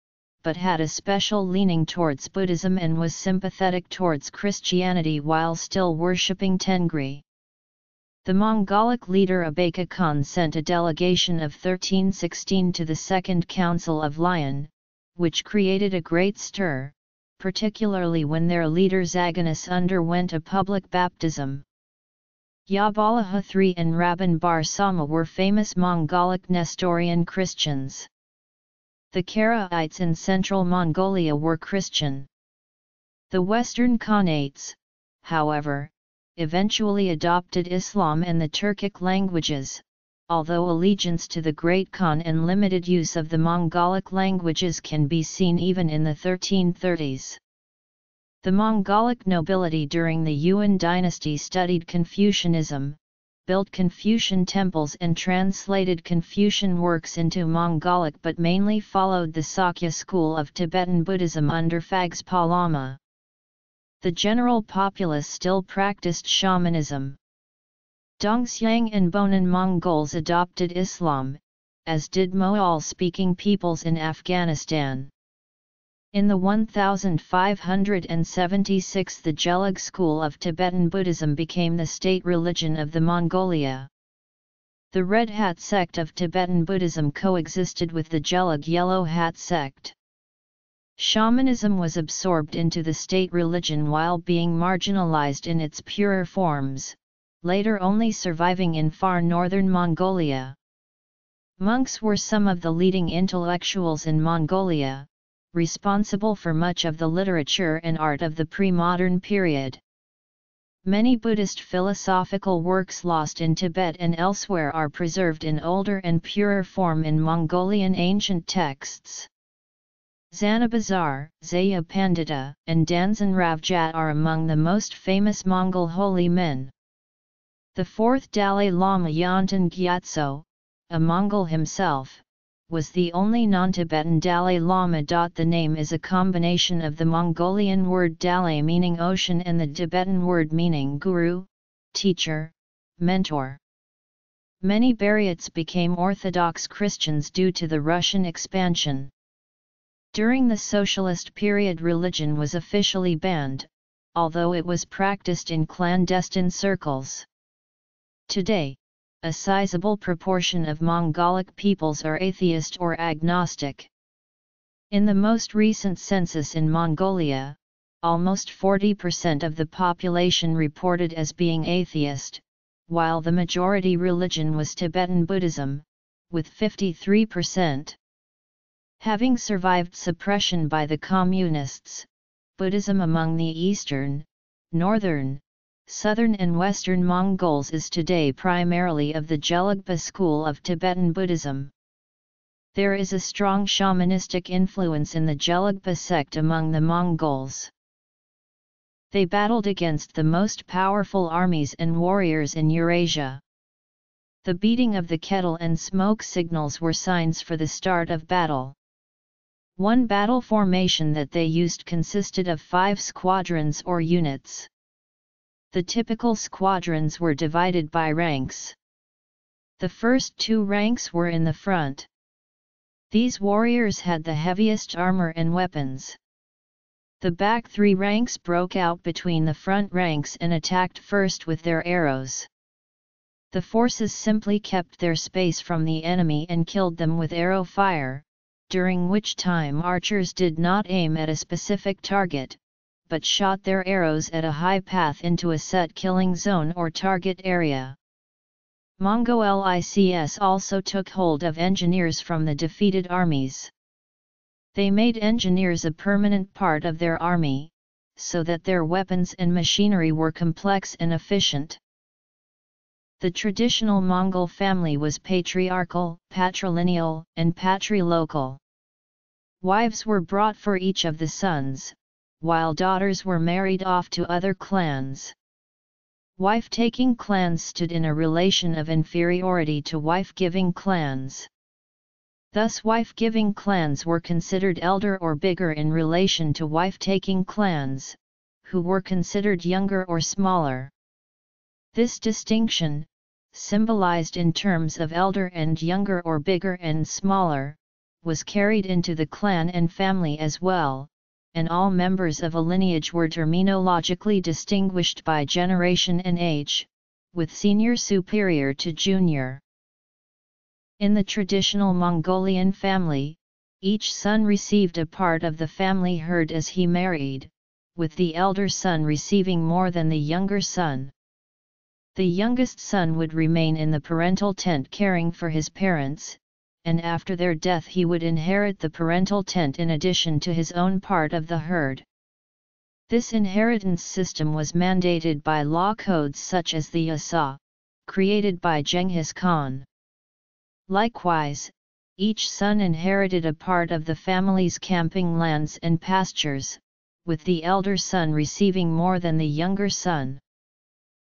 but had a special leaning towards Buddhism and was sympathetic towards Christianity while still worshipping Tengri. The Mongolic leader Abaka Khan sent a delegation of 1316 to the Second Council of Lyon, which created a great stir, particularly when their leader Zaganus underwent a public baptism. Yahballaha III and Rabban Bar Sauma were famous Mongolic Nestorian Christians. The Keraites in central Mongolia were Christian. The Western Khanates, however, eventually adopted Islam and the Turkic languages, although allegiance to the Great Khan and limited use of the Mongolic languages can be seen even in the 1330s. The Mongolic nobility during the Yuan dynasty studied Confucianism, built Confucian temples and translated Confucian works into Mongolic but mainly followed the Sakya school of Tibetan Buddhism under Phagspa Lama. The general populace still practiced shamanism. Dongxiang and Bonan Mongols adopted Islam, as did Moal-speaking peoples in Afghanistan. In the 1576 the Gelug school of Tibetan Buddhism became the state religion of the Mongolia. The Red Hat sect of Tibetan Buddhism coexisted with the Gelug Yellow Hat sect. Shamanism was absorbed into the state religion while being marginalized in its purer forms, later only surviving in far northern Mongolia. Monks were some of the leading intellectuals in Mongolia, responsible for much of the literature and art of the pre-modern period. Many Buddhist philosophical works lost in Tibet and elsewhere are preserved in older and purer form in Mongolian ancient texts. Zanabazar, Zaya Pandita, and Danzan Ravjaa are among the most famous Mongol holy men. The fourth Dalai Lama Yonten Gyatso, a Mongol himself, was the only non-Tibetan Dalai Lama. The name is a combination of the Mongolian word Dalai meaning ocean and the Tibetan word meaning guru, teacher, mentor. Many Buryats became Orthodox Christians due to the Russian expansion. During the socialist period religion was officially banned, although it was practiced in clandestine circles. Today, a sizable proportion of Mongolic peoples are atheist or agnostic. In the most recent census in Mongolia, almost 40% of the population reported as being atheist, while the majority religion was Tibetan Buddhism, with 53%. Having survived suppression by the communists, Buddhism among the eastern, northern, southern and western Mongols is today primarily of the Gelugpa school of Tibetan Buddhism. There is a strong shamanistic influence in the Gelugpa sect among the Mongols. They battled against the most powerful armies and warriors in Eurasia. The beating of the kettle and smoke signals were signs for the start of battle. One battle formation that they used consisted of five squadrons or units. The typical squadrons were divided by ranks. The first two ranks were in the front. These warriors had the heaviest armor and weapons. The back three ranks broke out between the front ranks and attacked first with their arrows. The forces simply kept their space from the enemy and killed them with arrow fire, during which time archers did not aim at a specific target, but shot their arrows at a high path into a set killing zone or target area. Mongo-LICS also took hold of engineers from the defeated armies. They made engineers a permanent part of their army, so that their weapons and machinery were complex and efficient. The traditional Mongol family was patriarchal, patrilineal, and patrilocal. Wives were brought for each of the sons, while daughters were married off to other clans. Wife-taking clans stood in a relation of inferiority to wife-giving clans. Thus wife-giving clans were considered elder or bigger in relation to wife-taking clans, who were considered younger or smaller. This distinction, symbolized in terms of elder and younger or bigger and smaller, was carried into the clan and family as well, and all members of a lineage were terminologically distinguished by generation and age, with senior superior to junior. In the traditional Mongolian family, each son received a part of the family herd as he married, with the elder son receiving more than the younger son. The youngest son would remain in the parental tent caring for his parents, and after their death he would inherit the parental tent in addition to his own part of the herd. This inheritance system was mandated by law codes such as the Yasa, created by Genghis Khan. Likewise, each son inherited a part of the family's camping lands and pastures, with the elder son receiving more than the younger son.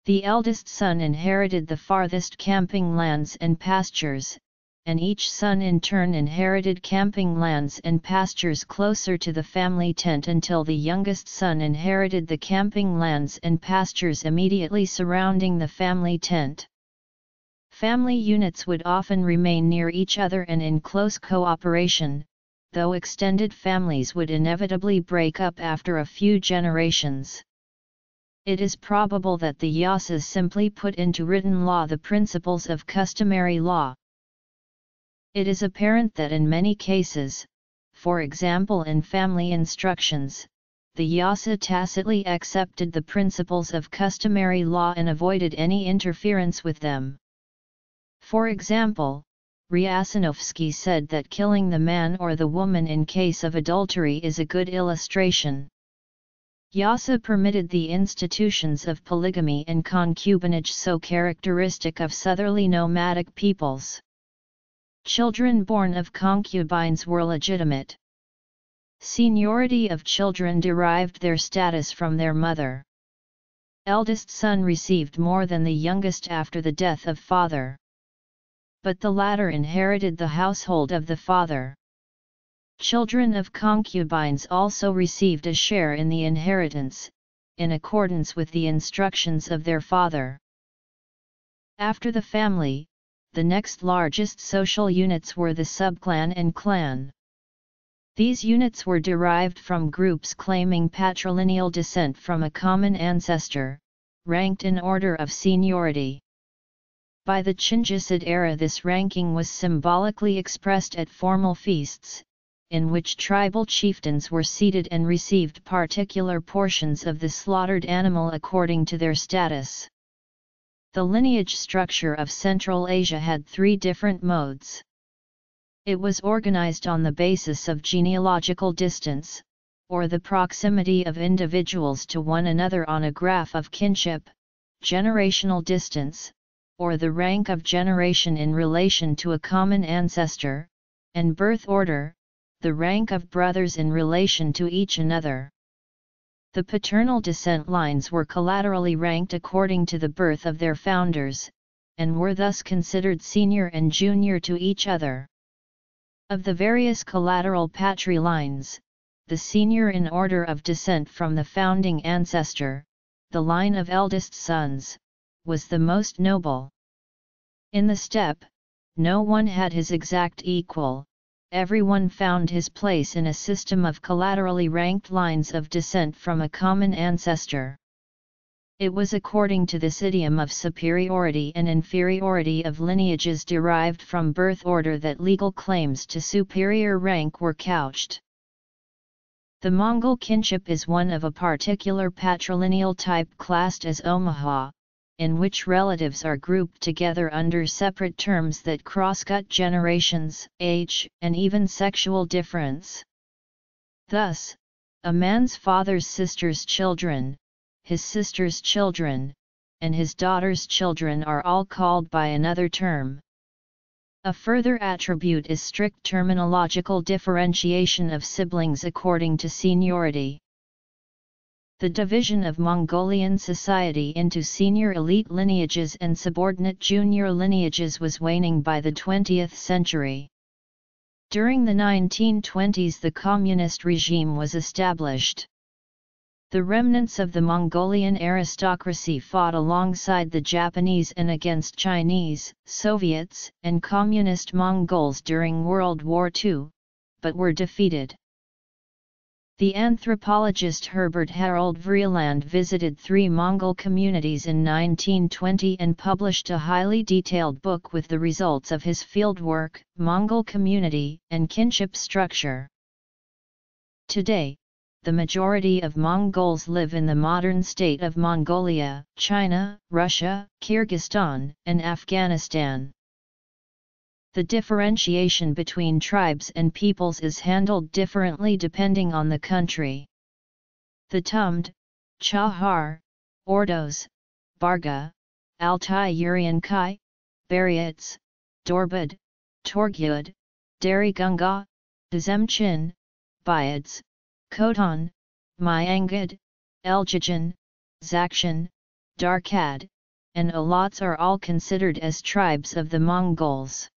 The eldest son inherited the farthest camping lands and pastures, and each son in turn inherited camping lands and pastures closer to the family tent until the youngest son inherited the camping lands and pastures immediately surrounding the family tent. Family units would often remain near each other and in close cooperation, though extended families would inevitably break up after a few generations. It is probable that the Yasas simply put into written law the principles of customary law. It is apparent that in many cases, for example in family instructions, the Yasa tacitly accepted the principles of customary law and avoided any interference with them. For example, Riasanovsky said that killing the man or the woman in case of adultery is a good illustration. Yasa permitted the institutions of polygamy and concubinage so characteristic of southerly nomadic peoples. Children born of concubines were legitimate. Seniority of children derived their status from their mother. Eldest son received more than the youngest after the death of father. But the latter inherited the household of the father. Children of concubines also received a share in the inheritance, in accordance with the instructions of their father. After the family, the next largest social units were the subclan and clan. These units were derived from groups claiming patrilineal descent from a common ancestor, ranked in order of seniority. By the Chinggisid era this ranking was symbolically expressed at formal feasts, in which tribal chieftains were seated and received particular portions of the slaughtered animal according to their status. The lineage structure of Central Asia had three different modes. It was organized on the basis of genealogical distance, or the proximity of individuals to one another on a graph of kinship, generational distance, or the rank of generation in relation to a common ancestor, and birth order, the rank of brothers in relation to each another. The paternal descent lines were collaterally ranked according to the birth of their founders, and were thus considered senior and junior to each other. Of the various collateral patrilines, the senior in order of descent from the founding ancestor, the line of eldest sons, was the most noble. In the steppe, no one had his exact equal, everyone found his place in a system of collaterally ranked lines of descent from a common ancestor. It was according to this idiom of superiority and inferiority of lineages derived from birth order that legal claims to superior rank were couched. The Mongol kinship is one of a particular patrilineal type classed as Omaha, in which relatives are grouped together under separate terms that crosscut generations, age, and even sexual difference. Thus, a man's father's sister's children, his sister's children, and his daughter's children are all called by another term. A further attribute is strict terminological differentiation of siblings according to seniority. The division of Mongolian society into senior elite lineages and subordinate junior lineages was waning by the 20th century. During the 1920s the communist regime was established. The remnants of the Mongolian aristocracy fought alongside the Japanese and against Chinese, Soviets, and Communist Mongols during World War II, but were defeated. The anthropologist Herbert Harold Vreeland visited three Mongol communities in 1920 and published a highly detailed book with the results of his fieldwork, Mongol Community, and Kinship Structure. Today, the majority of Mongols live in the modern state of Mongolia, China, Russia, Kyrgyzstan, and Afghanistan. The differentiation between tribes and peoples is handled differently depending on the country. The Tumd, Chahar, Ordos, Barga, Altai Uriankhai, Buryats, Dorbud, Torgyud, Gunga, Dzemchin, Byads, Khotan, Myangad, Eljigin, Zakshan, Darkhad, and Alats are all considered as tribes of the Mongols.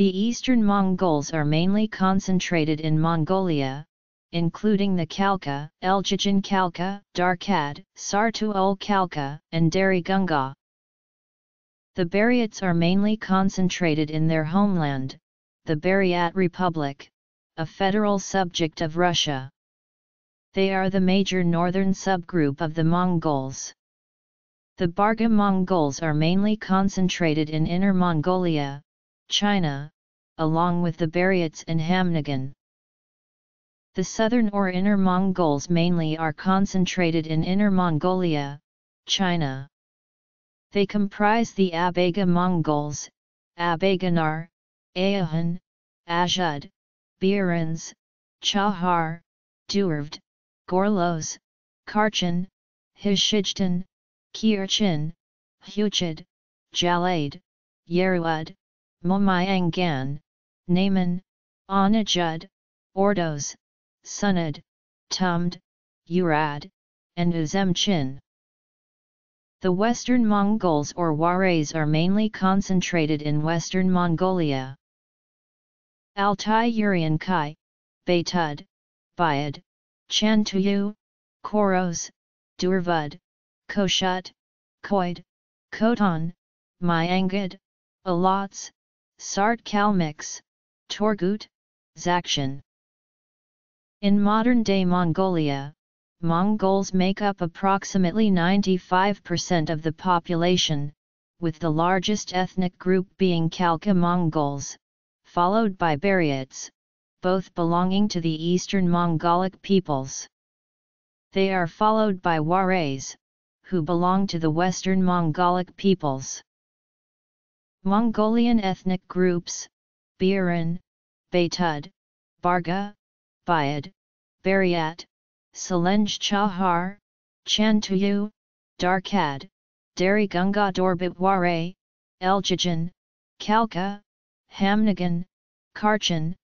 The eastern Mongols are mainly concentrated in Mongolia, including the Khalkha, Eljigin Khalkha, Darkhad, Sartuul Khalkha, and Gunga. The Buryats are mainly concentrated in their homeland, the Buryat Republic, a federal subject of Russia. They are the major northern subgroup of the Mongols. The Barga Mongols are mainly concentrated in Inner Mongolia, China, along with the Buryats and Khamnigan. The southern or Inner Mongols mainly are concentrated in Inner Mongolia, China. They comprise the Abega Mongols, Abaganar, Aohan, Ajud, Baarins, Chahar, Durvd, Gorlos, Kharchin, Khishigten, Kirchin, Khuuchid, Jalade, Yeruad, Muumyangan, Naman, Anajud, Ordos, Sunad, Tumd, Urad, and Uzemchin. The Western Mongols or Warais are mainly concentrated in Western Mongolia. Altai Uriankhai, Baytud, Bayad, Chantuyu, Choros, Durvud, Khoshut, Koid, Khotan, Myangad, Alats, Sart Kalmyks, Torgut, Zakshan. In modern-day Mongolia, Mongols make up approximately 95% of the population, with the largest ethnic group being Khalkha Mongols, followed by Buryats, both belonging to the eastern Mongolic peoples. They are followed by Warais, who belong to the western Mongolic peoples. Mongolian ethnic groups, Baarin, Baytud, Barga, Bayad, Bariat, Salenj Chahar, Chantuyu, Darkhad, Dari Gunga Dorbit Waray, Eljigin, Khalkha, Khamnigan, Kharchin,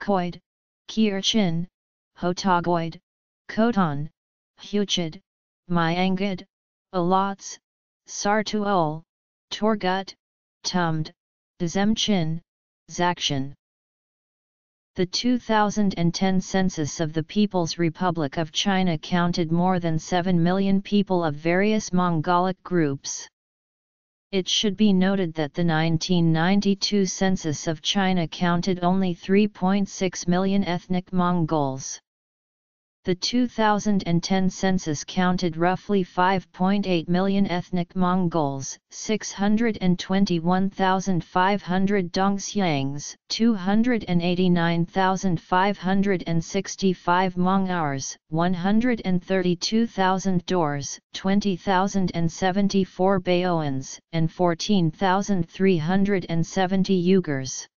Koid, Kirchin, Khotogoid, Khotan, Khuuchid, Myangad, Alots, Sartuul, Torgut, Tumd, Zemchin, Zakshan. The 2010 census of the People's Republic of China counted more than 7 million people of various Mongolic groups. It should be noted that the 1992 census of China counted only 3.6 million ethnic Mongols. The 2010 census counted roughly 5.8 million ethnic Mongols, 621,500 Dongxiangs, 289,565 Monguors, 132,000 Daurs, 20,074 Baoans, and 14,370 Yugurs.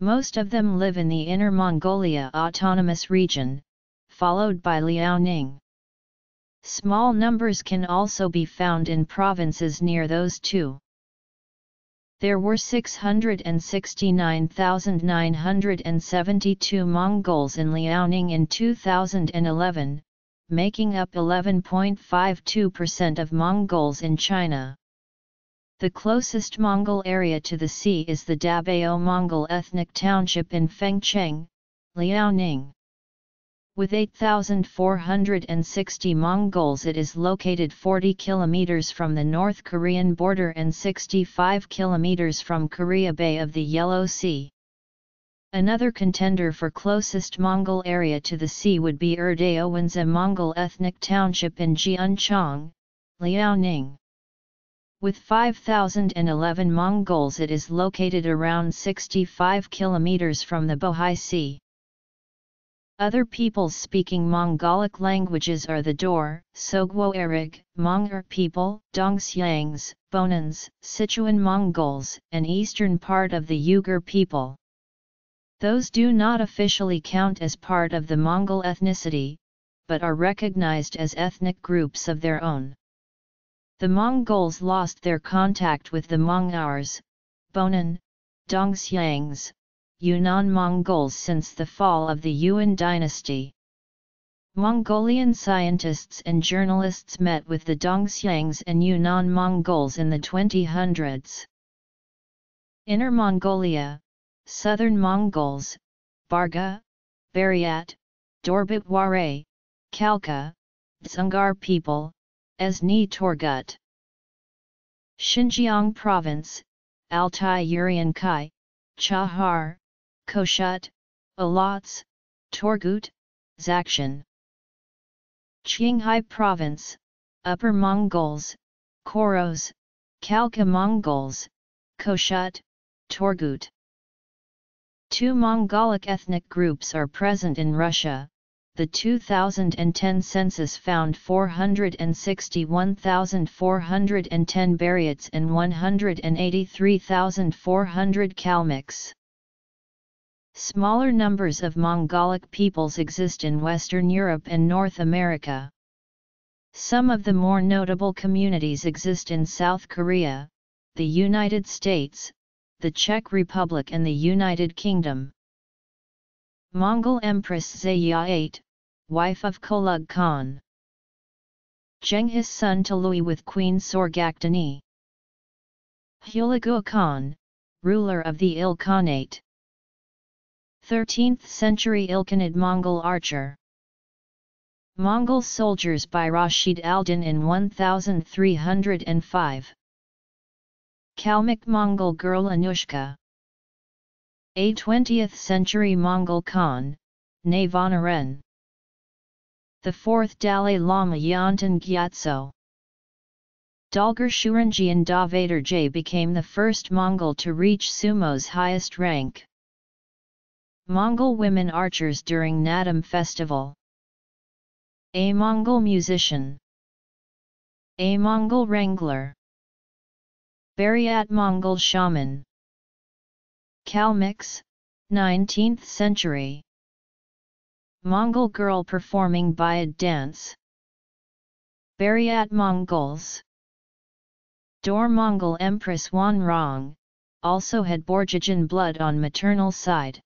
Most of them live in the Inner Mongolia Autonomous Region, followed by Liaoning. Small numbers can also be found in provinces near those two. There were 669,972 Mongols in Liaoning in 2011, making up 11.52% of Mongols in China. The closest Mongol area to the sea is the Dabao Mongol ethnic township in Fengcheng, Liaoning. With 8,460 Mongols it is located 40 km from the North Korean border and 65 km from Korea Bay of the Yellow Sea. Another contender for closest Mongol area to the sea would be Erdeo a Mongol ethnic township in Jianchang, Liaoning. With 5,011 Mongols it is located around 65 km from the Bohai Sea. Other peoples speaking Mongolic languages are the Daur, Sogwo Erig, Monguor people, Dongxiangs, Bonans, Sichuan Mongols, and eastern part of the Yugur people. Those do not officially count as part of the Mongol ethnicity, but are recognized as ethnic groups of their own. The Mongols lost their contact with the Monguors, Bonan, Dongxiangs, Yunnan Mongols since the fall of the Yuan dynasty. Mongolian scientists and journalists met with the Dongxiangs and Yunnan Mongols in the 2000s. Inner Mongolia, Southern Mongols, Barga, Buryat, Dörbet Oirat, Khalkha, Dzungar people, Esni Torgut. Xinjiang Province, Altai Uriankhai, Chahar, Khoshut, Alots, Torgut, Zakshan. Qinghai Province, Upper Mongols, Choros, Khalkha Mongols, Khoshut, Torgut. Two Mongolic ethnic groups are present in Russia. The 2010 census found 461,410 Buryats and 183,400 Kalmyks. Smaller numbers of Mongolic peoples exist in Western Europe and North America. Some of the more notable communities exist in South Korea, the United States, the Czech Republic and the United Kingdom. Mongol Empress Zaya VIII, wife of Kholug Khan. Genghis son Tului with Queen Sorghaghtani. Hulagu Khan, ruler of the Il Khanate. 13th century Ilkhanid Mongol archer. Mongol soldiers by Rashid al-Din in 1305. Kalmyk Mongol girl Anushka. A 20th century Mongol Khan, Navanaren. The fourth Dalai Lama Yonten Gyatso. Dolgorsürengiin Dagvadorj became the first Mongol to reach sumo's highest rank. Mongol women archers during Naadam festival. A Mongol musician. A Mongol wrangler. Buryat Mongol shaman. Kalmyks, 19th century. Mongol girl performing Bayad dance. Buryat Mongols. Daur Mongol Empress Wanrong, also had Borjigin blood on maternal side.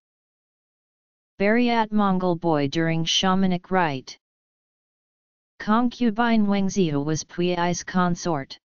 Buryat Mongol boy during shamanic rite. Concubine Wenxiu was Puyi's consort.